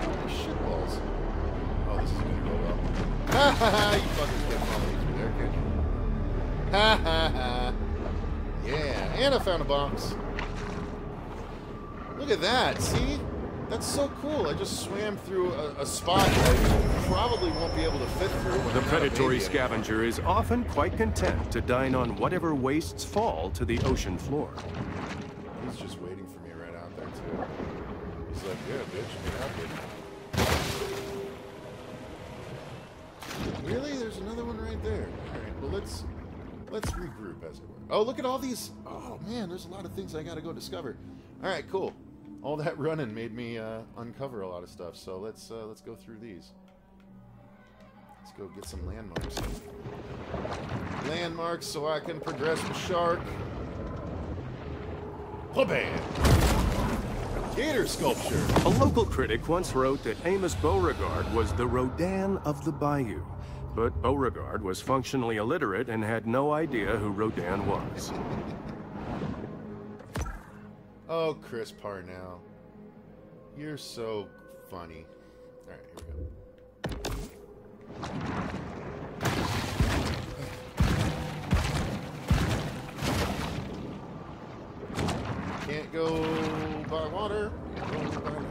Holy shitballs. Oh, this is gonna go well. Ha ha ha! You fuckers can't follow through there, can you? Ha ha ha! Yeah, and I found a box. Look at that, see? That's so cool. I just swam through a, a spot that I probably won't be able to fit through. The I'm not a predatory scavenger is often quite content to dine on whatever wastes fall to the ocean floor. He's just waiting for me right out there, too. He's like, yeah, bitch, get out. Really? There's another one right there. All right, well, let's let's regroup, as it were. Oh, look at all these. Oh, man, there's a lot of things I got to go discover. All right, cool. All that running made me uh, uncover a lot of stuff. So let's uh, let's go through these. Let's go get some landmarks. Landmarks so I can progress the shark. Bam! Gator sculpture. A local critic once wrote that Amos Beauregard was the Rodin of the Bayou. But Beauregard was functionally illiterate and had no idea who Rodin was. Oh, Chris Parnell. You're so funny. Alright, here we go. Can't go by water. Go by land.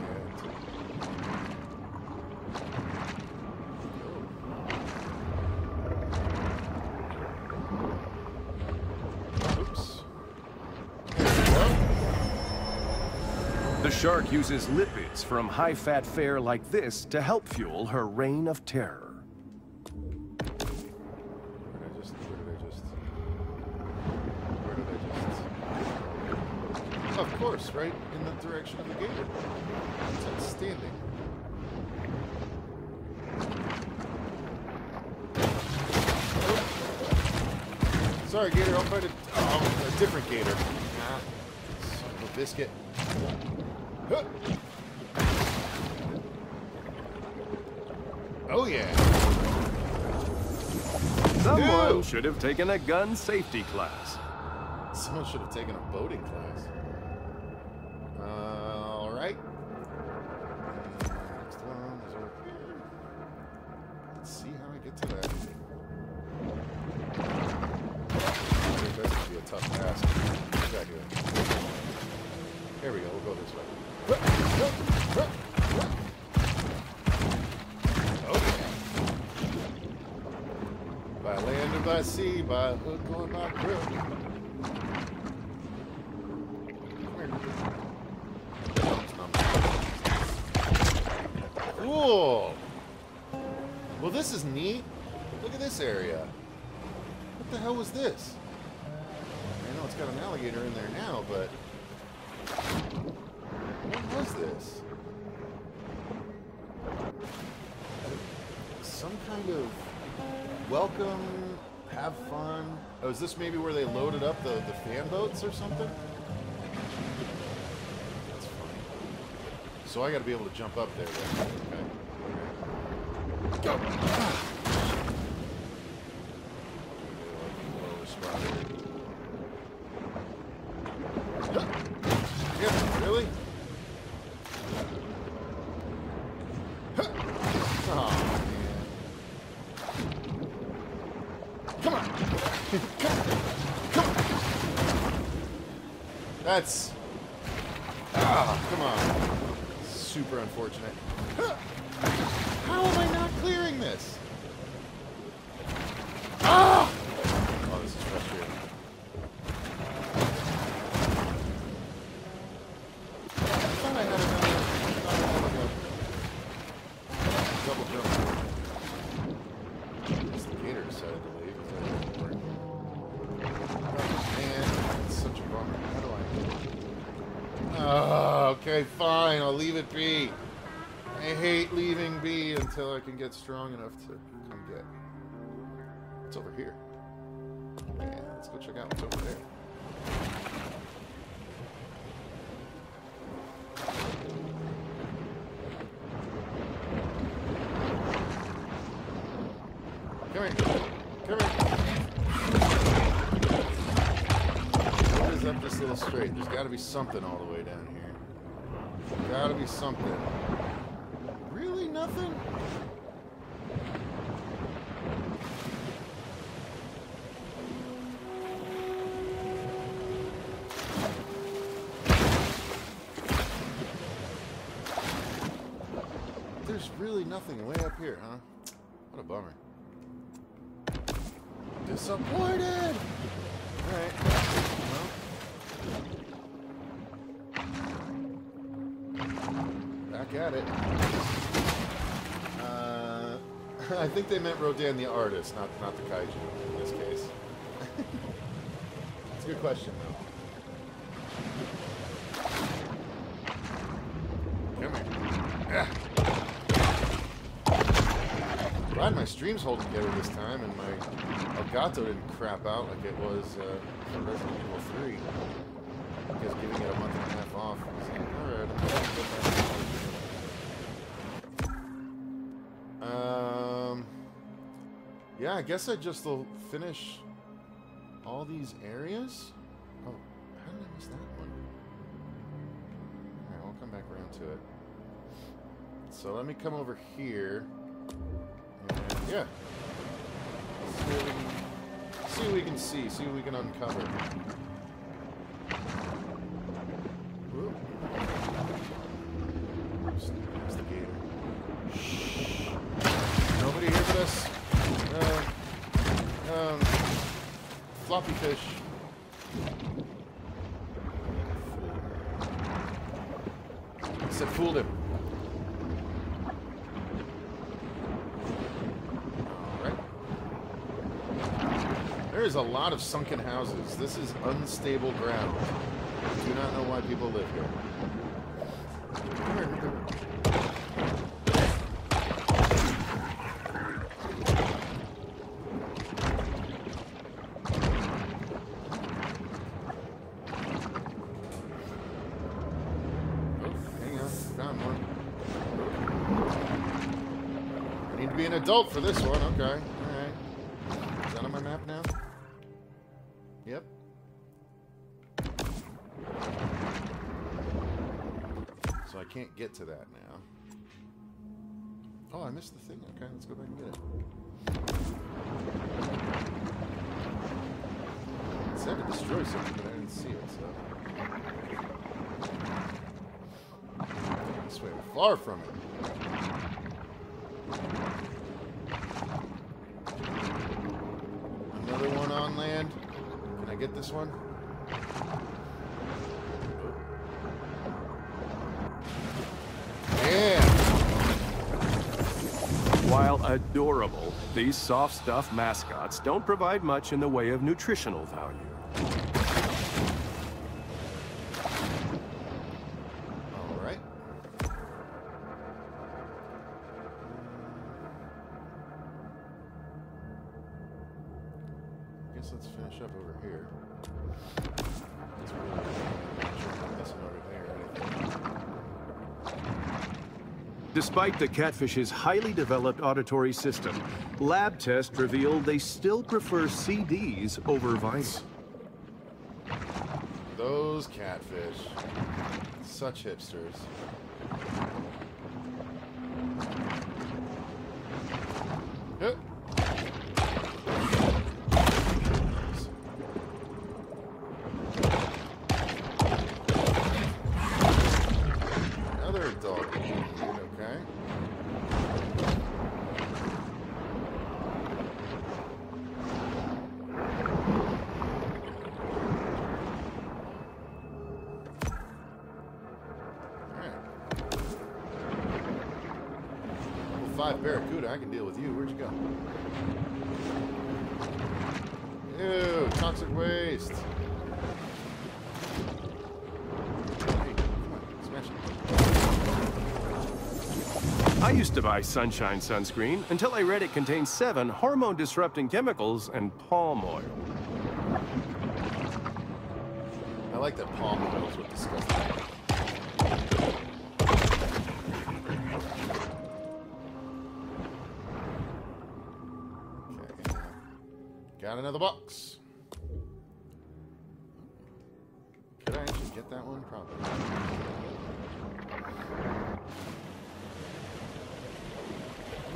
Oops. There we go. The shark uses lipids from high-fat fare like this to help fuel her reign of terror. Of course, right in the direction of the gator. It's outstanding. Sorry, Gator. I'll find a, oh, a different Gator. Ah, a biscuit. Oh yeah. Someone Ew. should have taken a gun safety class. Someone should have taken a boating class. Uh, all right. Next one is over. Let's see how I get to that. It better be a tough task. What's that here? Here we go. We'll go this way. Okay. Well, this is neat. Look at this area. What the hell was this? I know it's got an alligator in there now, but what was this? Some kind of welcome, have fun. Oh, is this maybe where they loaded up the, the fan boats or something? That's funny. So I gotta be able to jump up there then. Okay. Go! Yeah, really? Oh, man. Come on! Come on! Come on! That's... Ah, come on. Super unfortunate. Get strong enough to come get. What's over here? Yeah, let's go check out what's over there. Come here. Come here. What is up this little straight? There's got to be something all the way down here. There's Got to be something. Here, huh? What a bummer. Disappointed! Alright. Well. Back at it. Uh, <laughs> I think they meant Rodan the artist, not, not the kaiju in this case. <laughs> It's a good question, though. Come here. Yeah. Glad my stream's holding together this time, and my Elgato didn't crap out like it was uh, Resident Evil 3. Because giving it a month and a half off was like, alright, Um, yeah, I guess I just will finish all these areas. Oh, how did I miss that one? Alright, we'll come back around to it. So let me come over here. Yeah. See what, we can, see what we can see, see what we can uncover. Nobody us. Uh, um, floppy fish. I said fooled him. Alright. There is a lot of sunken houses. This is unstable ground. I do not know why people live here. Oh, adult for this one. Missed the thing. Okay, let's go back and get it. It said to destroy something, but I didn't see it, so... This way, we're far from it. Another one on land. Can I get this one? Adorable, these soft stuff mascots don't provide much in the way of nutritional value. Despite the catfish's highly developed auditory system, lab tests revealed they still prefer CDs over vinyl. Those catfish. Such hipsters. Used to buy Sunshine sunscreen until I read it contains seven hormone-disrupting chemicals and palm oil. I like that palm oil is what disgusting. Got another box. Could I actually get that one? Probably.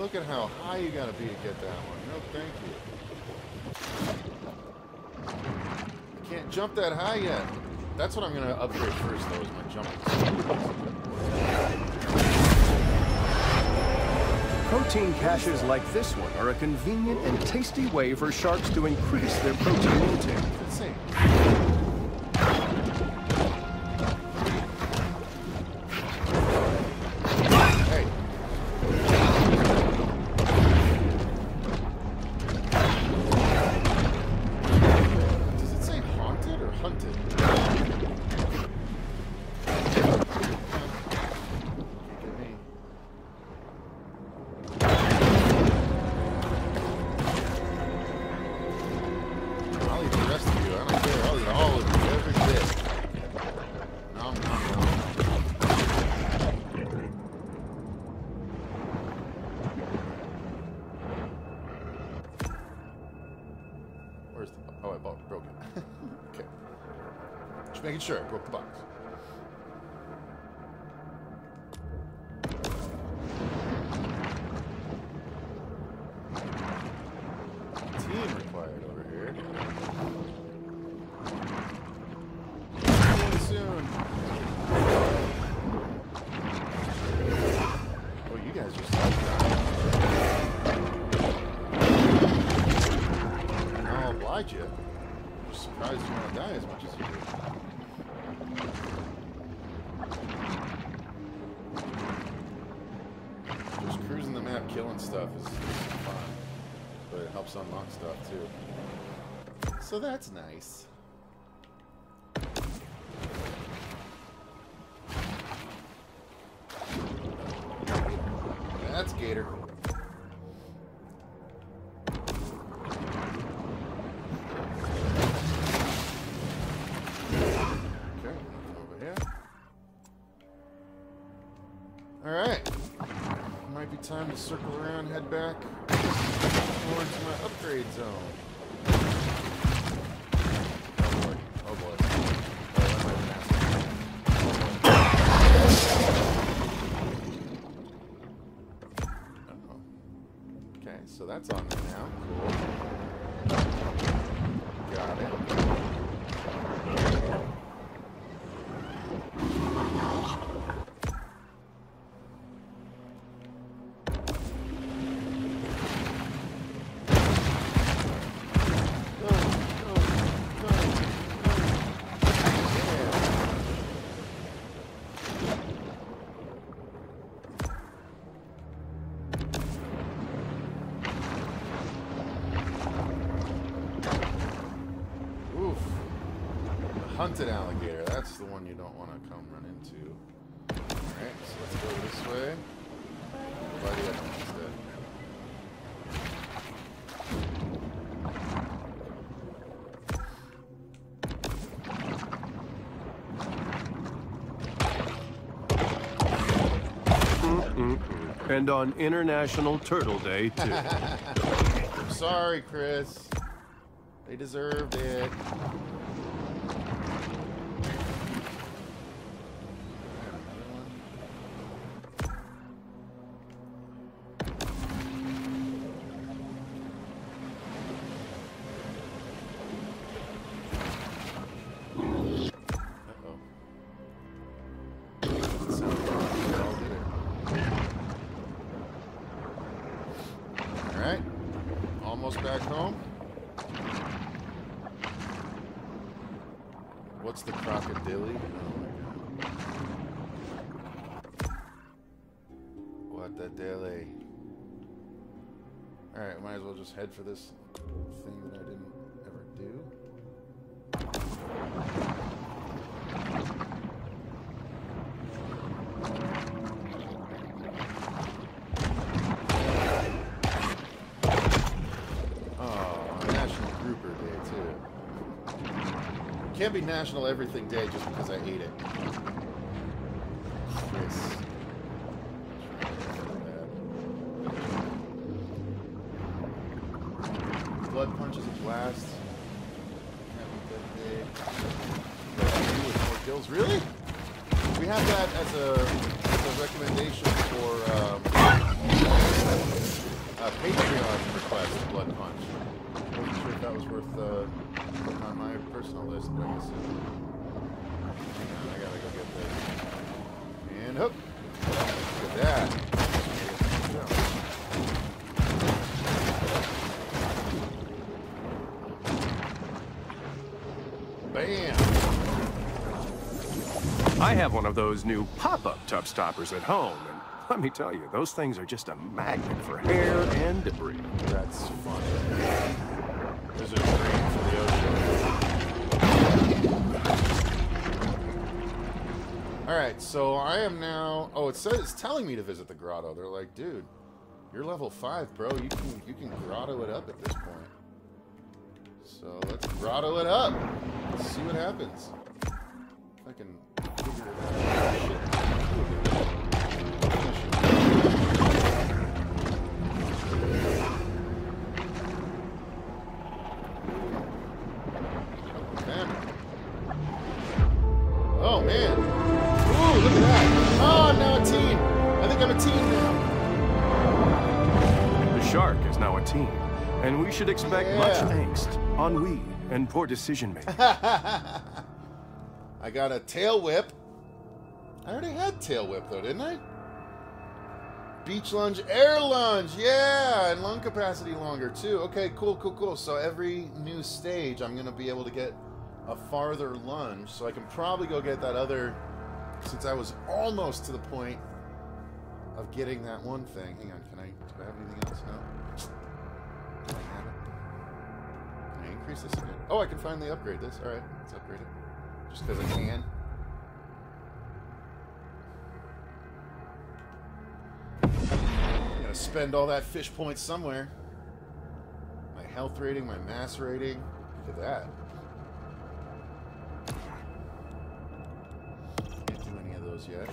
look at how high you gotta be to get that one. No, thank you. Can't jump that high yet. That's what I'm gonna upgrade first, though, is my jumping. Protein caches like this one are a convenient and tasty way for sharks to increase their protein intake. back towards my upgrade zone. Okay, so that's on that's an alligator. That's the one you don't want to come run into. Alright, so let's go this way. Buddy, I don't want that. And on International Turtle Day, too. <laughs> I'm sorry, Chris. They deserved it. head for this thing that I didn't ever do. Oh, National Grouper Day, too. Can't be National Everything Day just because I hate it. One of those new pop-up tub stoppers at home, and let me tell you, those things are just a magnet for hair and debris. That's funny. There's a dream for the ocean. All right, so I am now. Oh, it says it's telling me to visit the grotto. They're like, dude, you're level five, bro. You can you can grotto it up at this point. So let's grotto it up. Let's see what happens. If I can should expect much Yeah. angst, ennui, and poor decision-making. <laughs> I got a tail whip. I already had tail whip though, didn't I? Beach lunge, air lunge, yeah, and lung capacity longer too. Okay, cool, cool, cool. So every new stage, I'm gonna be able to get a farther lunge. So I can probably go get that other. Since I was almost to the point of getting that one thing. Hang on, can I? Do I have anything else? No. Can I increase this again? Oh, I can finally upgrade this. All right, let's upgrade it. Just because I can. Gotta spend all that fish points somewhere. My health rating, my mass rating. Look at that. Can't do any of those yet.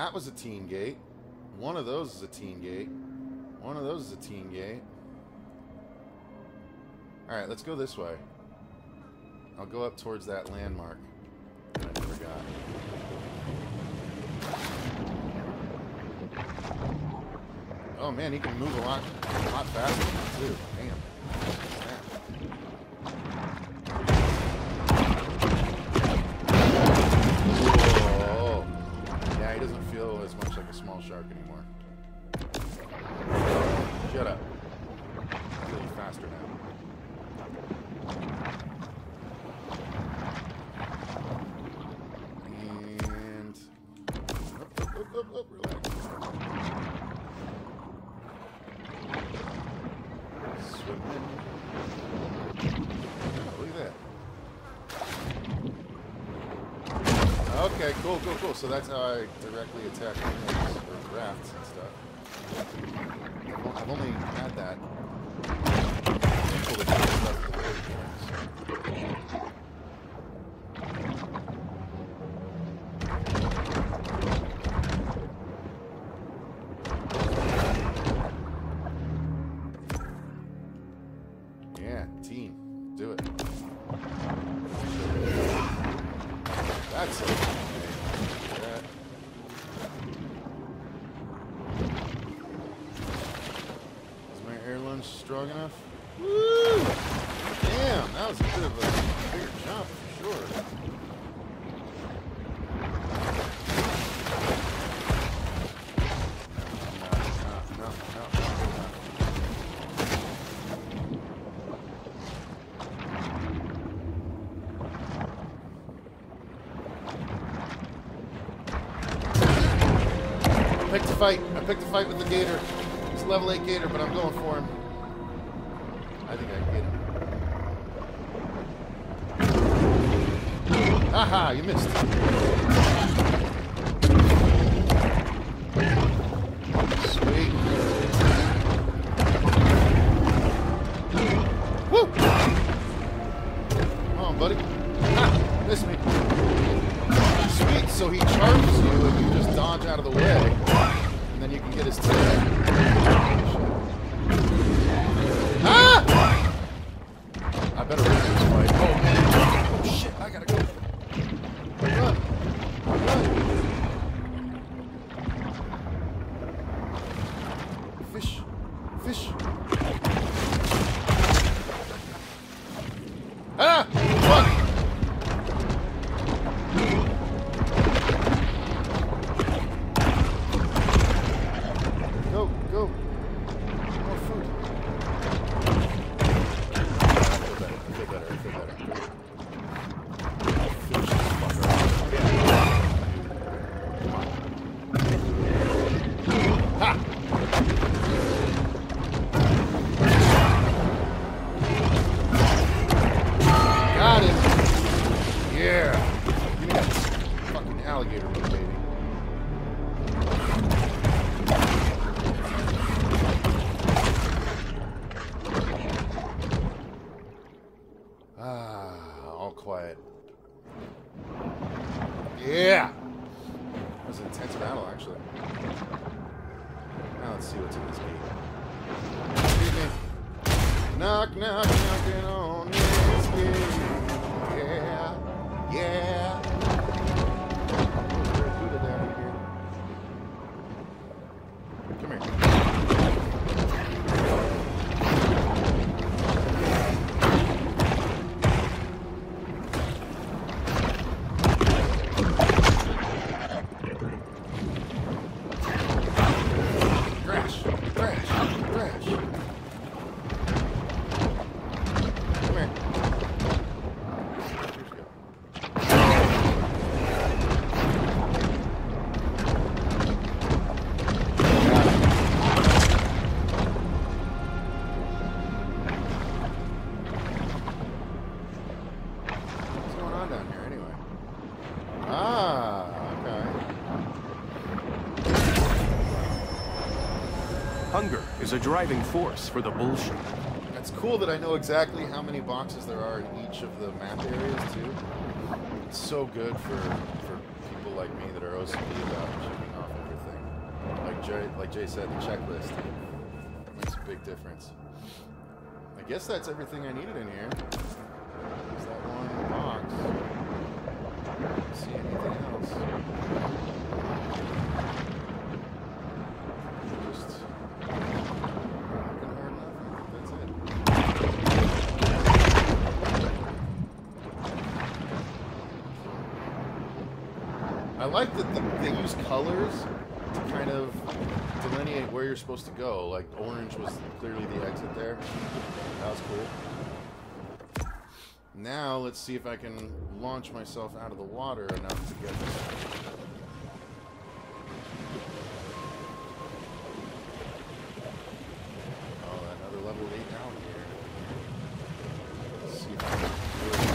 That was a teen gate. One of those is a teen gate. One of those is a teen gate. Alright, let's go this way. I'll go up towards that landmark I never got. Oh man, he can move a lot, a lot faster too. Damn. So that's how I directly attack enemies or rafts and stuff. I've only picked a fight. I picked a fight with the gator. A level 8 gator, but I'm going for him. I think I can get him. Aha, you missed. Is a driving force for the bullshit. It's cool that I know exactly how many boxes there are in each of the map areas too. It's so good for for people like me that are OCD about checking off everything. Like Jay, like Jay said, the checklist makes a big difference. I guess that's everything I needed in here. Is that one box? See anything else. Just working hard enough. That's it. I like that the, they use colors to kind of delineate where you're supposed to go. Like orange was clearly the exit there. That was cool. Now let's see if I can launch myself out of the water enough to get this. Oh, another level 8 down here. Let's see if I can do it.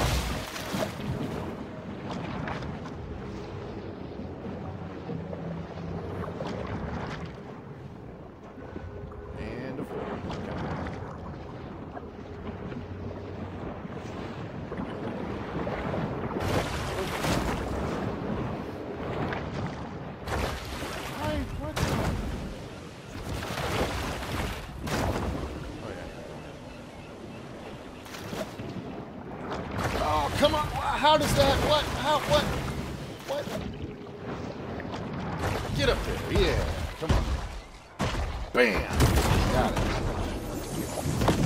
And a four. Hi, what? Oh, yeah. Oh, come on. How does that? What? How? What? What? Get up there. Yeah. Come on. Bam. Got it.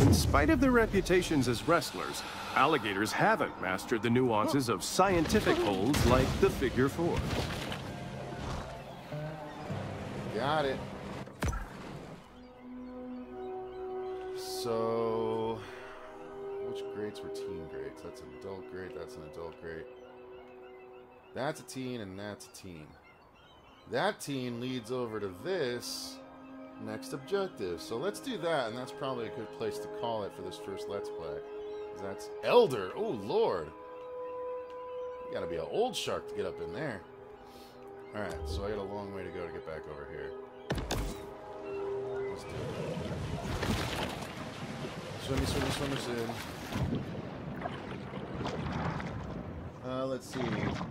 In spite of their reputations as wrestlers, alligators haven't mastered the nuances of scientific holds like the figure four. Got it. That's a teen, and that's a teen. That teen leads over to this next objective. So let's do that, and that's probably a good place to call it for this first Let's Play. That's Elder. Oh, Lord. You gotta be an old shark to get up in there. Alright, so I got a long way to go to get back over here. Let's do it. Swimmy, swimmy, swimmers in. Uh, let's see.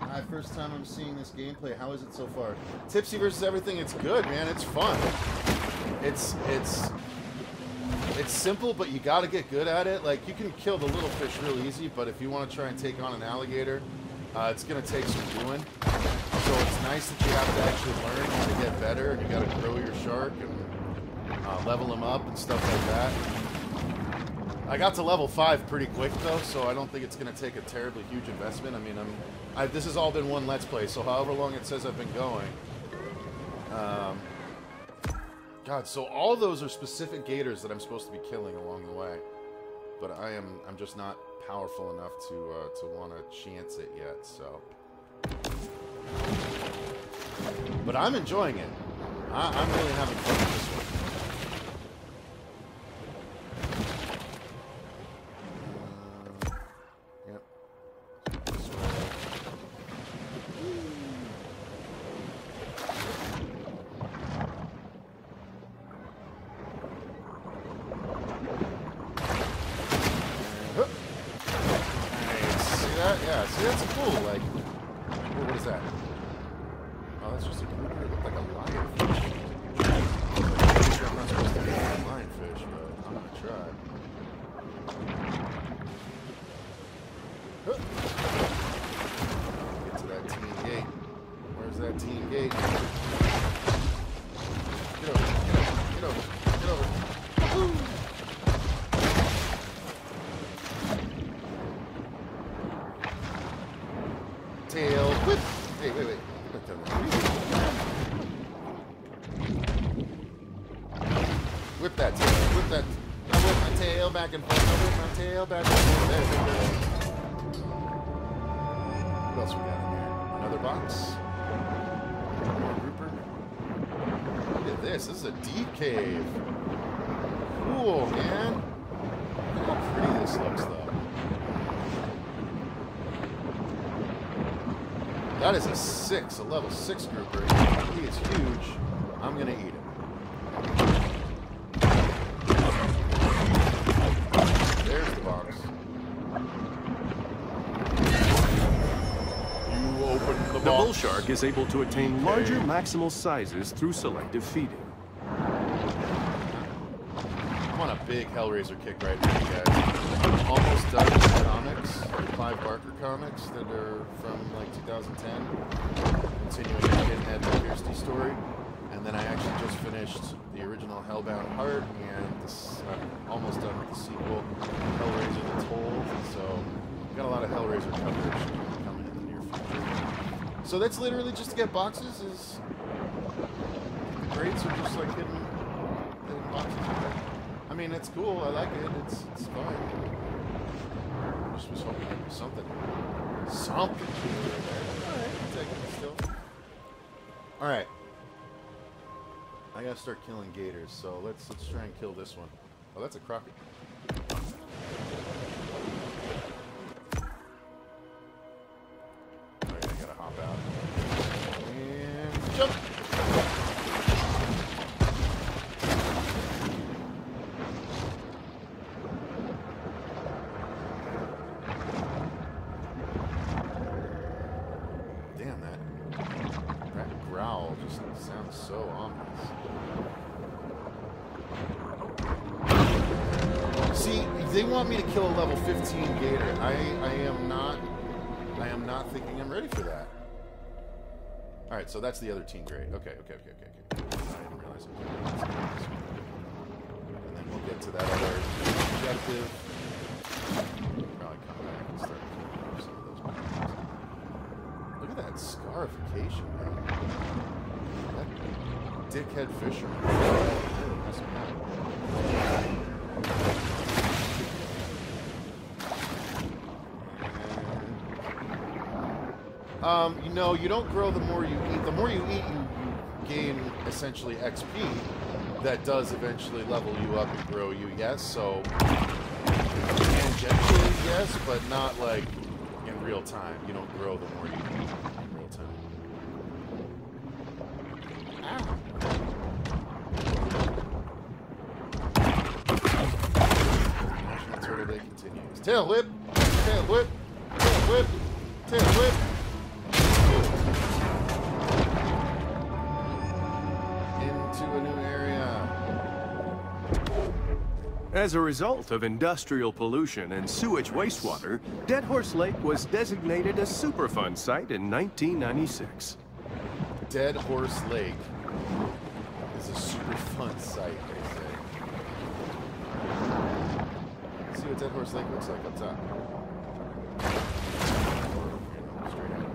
Hi, first time I'm seeing this gameplay. How is it so far? Tipsy versus everything. It's good, man. It's fun. It's it's it's simple, but you got to get good at it. Like you can kill the little fish real easy, but if you want to try and take on an alligator, uh, it's gonna take some doing. So it's nice that you have to actually learn how to get better, and you got to grow your shark and uh, level them up and stuff like that. I got to level five pretty quick though, so I don't think it's going to take a terribly huge investment. I mean, I'm, I, this has all been one Let's Play, so however long it says I've been going. Um, God, so all those are specific gators that I'm supposed to be killing along the way, but I am, I'm just not powerful enough to uh, to want to chance it yet. So, but I'm enjoying it. I, I'm really having fun with this one. That's cool, like That is a six, a level six grouper. He is huge. I'm gonna eat it. There's the box. You open the The box. bull shark is able to attain larger maximal sizes through selective feeding. I'm on a big Hellraiser kick right now, guys. Almost done with the comics, the Clive Barker comics that are from like 2010. Continuing the and Kirsty story. And then I actually just finished the original Hellbound Heart, and this, I'm uh, almost done with the sequel, Hellraiser The Told. So, got a lot of Hellraiser coverage coming in the near future. So that's literally just to get boxes. Is the grades are just like hidden, hidden boxes. I mean, it's cool. I like it. It's it's fine. I just was hoping there'd be something. Something. Alright, still. Alright. I gotta start killing gators, so let's let's try and kill this one. Oh, that's a crockett. Alright, I gotta hop out. And jump! Alright, so that's the other team grade. Okay, okay, okay, okay, okay. I didn't realize it. And then we'll get to that other objective. Probably come back and start some of those. Look at that scarification, man. That dickhead fisherman. Really messed me up. Um, you know, you don't grow the more you eat. The more you eat, you, you gain essentially XP that does eventually level you up and grow you, yes. So, tangentially, yes, but not like in real time. You don't grow the more you eat in real time. Tail whip! As a result of industrial pollution and sewage wastewater, Dead Horse Lake was designated a Superfund site in 1996. Dead Horse Lake is a Superfund site, they say. Let's see what Dead Horse Lake looks like up top. Straight out.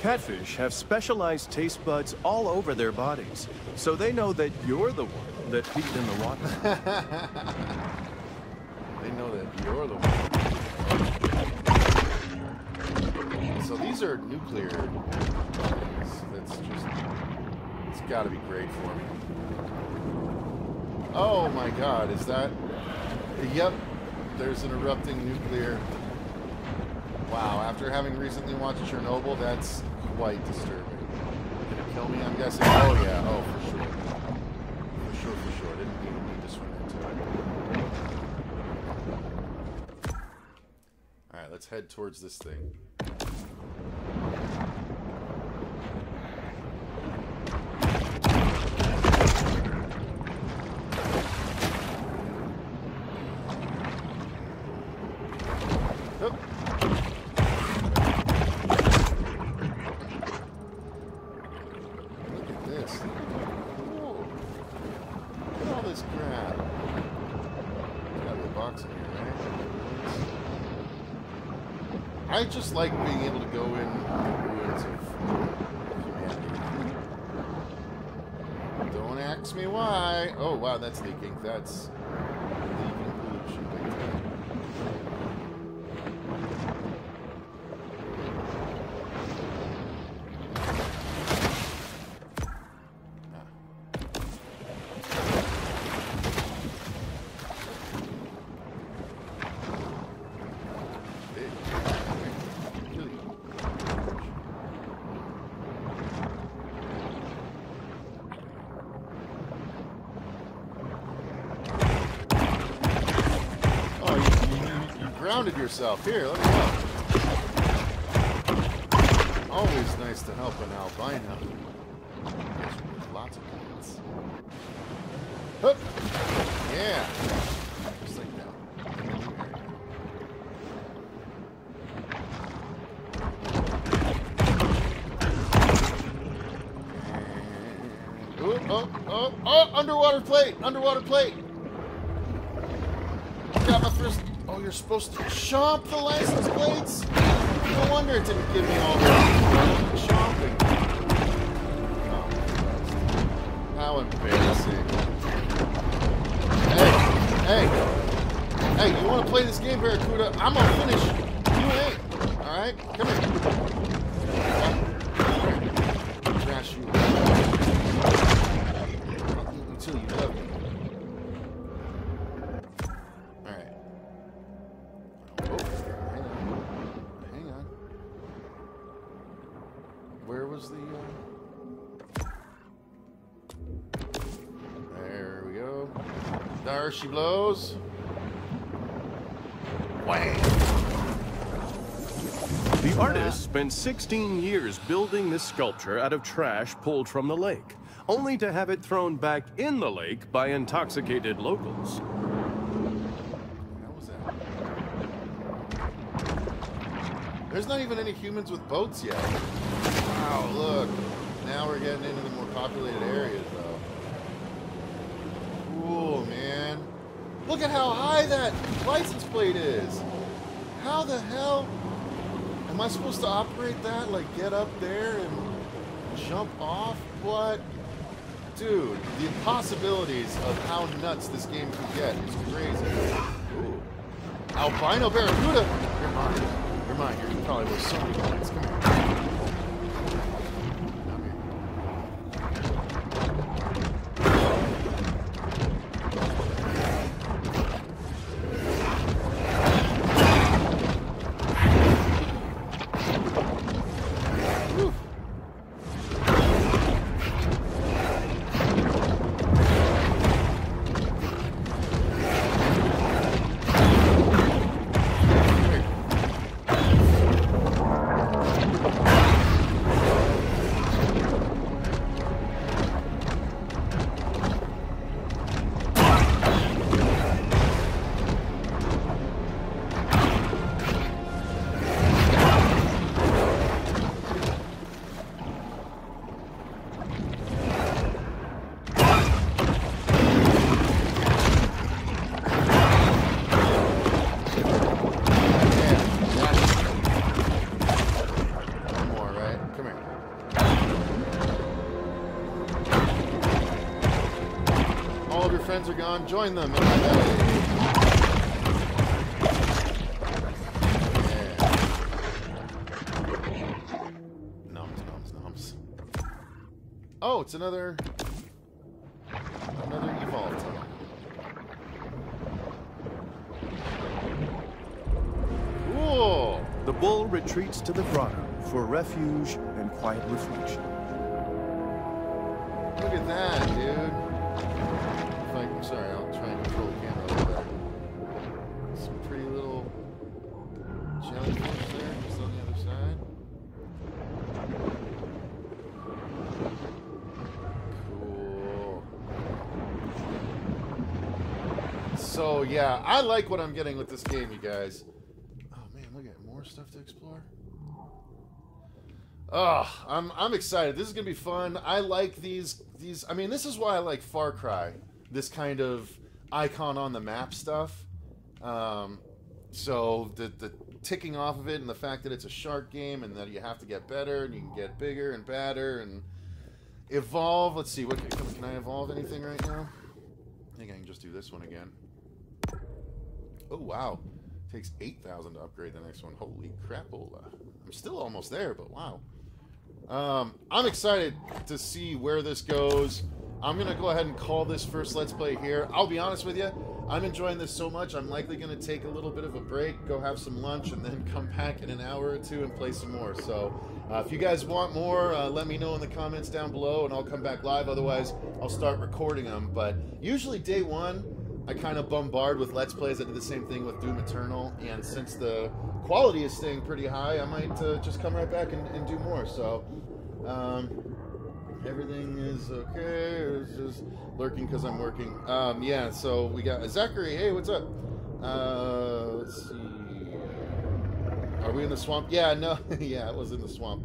Catfish have specialized taste buds all over their bodies, so they know that you're the one that peed in the water. <laughs> They know that you're the one. So these are nuclear. things. That's just. It's got to be great for me. Oh my God! Is that? Yep. There's an erupting nuclear. Wow. After having recently watched Chernobyl, that's quite disturbing. Gonna kill me? I'm guessing. Oh yeah. Oh for sure. For sure. For sure. Didn't even need to swim into it. All right, let's head towards this thing. Oop. Look at this. Cool. Look at all this crap. There's gotta be a box in here, right? I just like being able to go in ruins of humanity. Don't ask me why. Oh wow, that's leaking. That's grounded yourself. Here, let me help. Always nice to help an albino. Lots of points. Hup. Yeah. Oh, oh, oh, oh, underwater plate, underwater plate. Oh, you're supposed to chomp the license plates? No wonder it didn't give me all the chomping. Oh, How embarrassing. Hey, hey, hey, you want to play this game, Barracuda? I'm going to finish. You ain't. Alright? Come here. She blows. Wham! The artist spent 16 years building this sculpture out of trash pulled from the lake, only to have it thrown back in the lake by intoxicated locals. Was that? There's not even any humans with boats yet. Wow, look. Now we're getting into the more populated areas, though. Cool, man. Look at how high that license plate is. How the hell am I supposed to operate that? Like, get up there and jump off? What? Dude, the impossibilities of how nuts this game can get is crazy. Ooh. Albino Barracuda! You're mine. You're mine. You're probably worth so many points. Come here. Gone, join them. Yeah. Nums, nums, nums. Oh, it's another another evolve. Cool. The bull retreats to the grotto for refuge and quiet reflection. Look at that, dude. I'm sorry, I'll try and control the camera a little better. Some pretty little jellyfish there, just on the other side. Cool. So yeah, I like what I'm getting with this game, you guys. Oh man, look at more stuff to explore. Oh, I'm I'm excited. This is gonna be fun. I like these these. I mean, this is why I like Far Cry. This kind of icon on the map stuff. Um, so the the ticking off of it and the fact that it's a shark game and that you have to get better and you can get bigger and badder and evolve. Let's see. What can, can I evolve anything right now? I think I can just do this one again. Oh wow, takes eight thousand to upgrade the next one. Holy crapola! I'm still almost there, but wow. Um, I'm excited to see where this goes. I'm gonna go ahead and call this first Let's Play here. I'll be honest with you, I'm enjoying this so much. I'm likely gonna take a little bit of a break, go have some lunch, and then <laughs> come back in an hour or two and play some more. So, uh, if you guys want more, uh, let me know in the comments down below, and I'll come back live. Otherwise, I'll start recording them. But usually day one, I kind of bombard with Let's Plays. I did the same thing with Doom Eternal, and since the quality is staying pretty high, I might uh, just come right back and, and do more. So, um, everything is okay. It's just lurking because I'm working. Um, yeah, so we got Zachary. Hey, what's up? Uh, let's see. Are we in the swamp? Yeah, no. <laughs> yeah, it was in the swamp.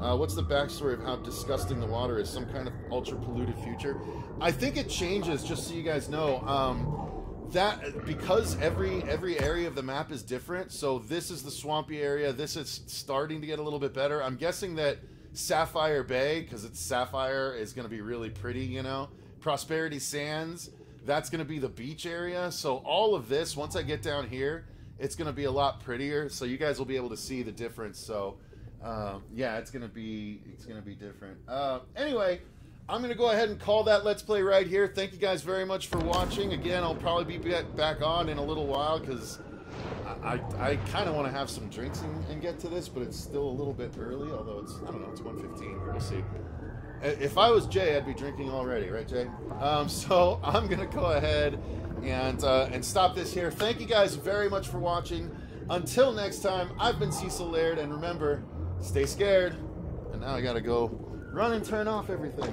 Uh, what's the backstory of how disgusting the water is? Some kind of ultra polluted future? I think it changes. Just so you guys know, um, that because every every area of the map is different. So this is the swampy area. This is starting to get a little bit better. I'm guessing that Sapphire Bay, because it's sapphire, is going to be really pretty. You know, Prosperity Sands. That's going to be the beach area. So all of this, once I get down here, it's going to be a lot prettier. So you guys will be able to see the difference. So. Uh, yeah, it's gonna be it's gonna be different. Uh, anyway, I'm gonna go ahead and call that Let's Play right here. Thank you guys very much for watching. Again, I'll probably be back, on in a little while because I, I kind of want to have some drinks and, and, get to this, but it's still a little bit early. Although it's I don't know, it's 1:15. We'll see. If I was Jay, I'd be drinking already, right, Jay? Um, <laughs> so I'm gonna go ahead and uh, and stop this here. Thank you guys very much for watching. Until next time, I've been Cecil Laird, and remember. Stay scared. And now I gotta go run and turn off everything.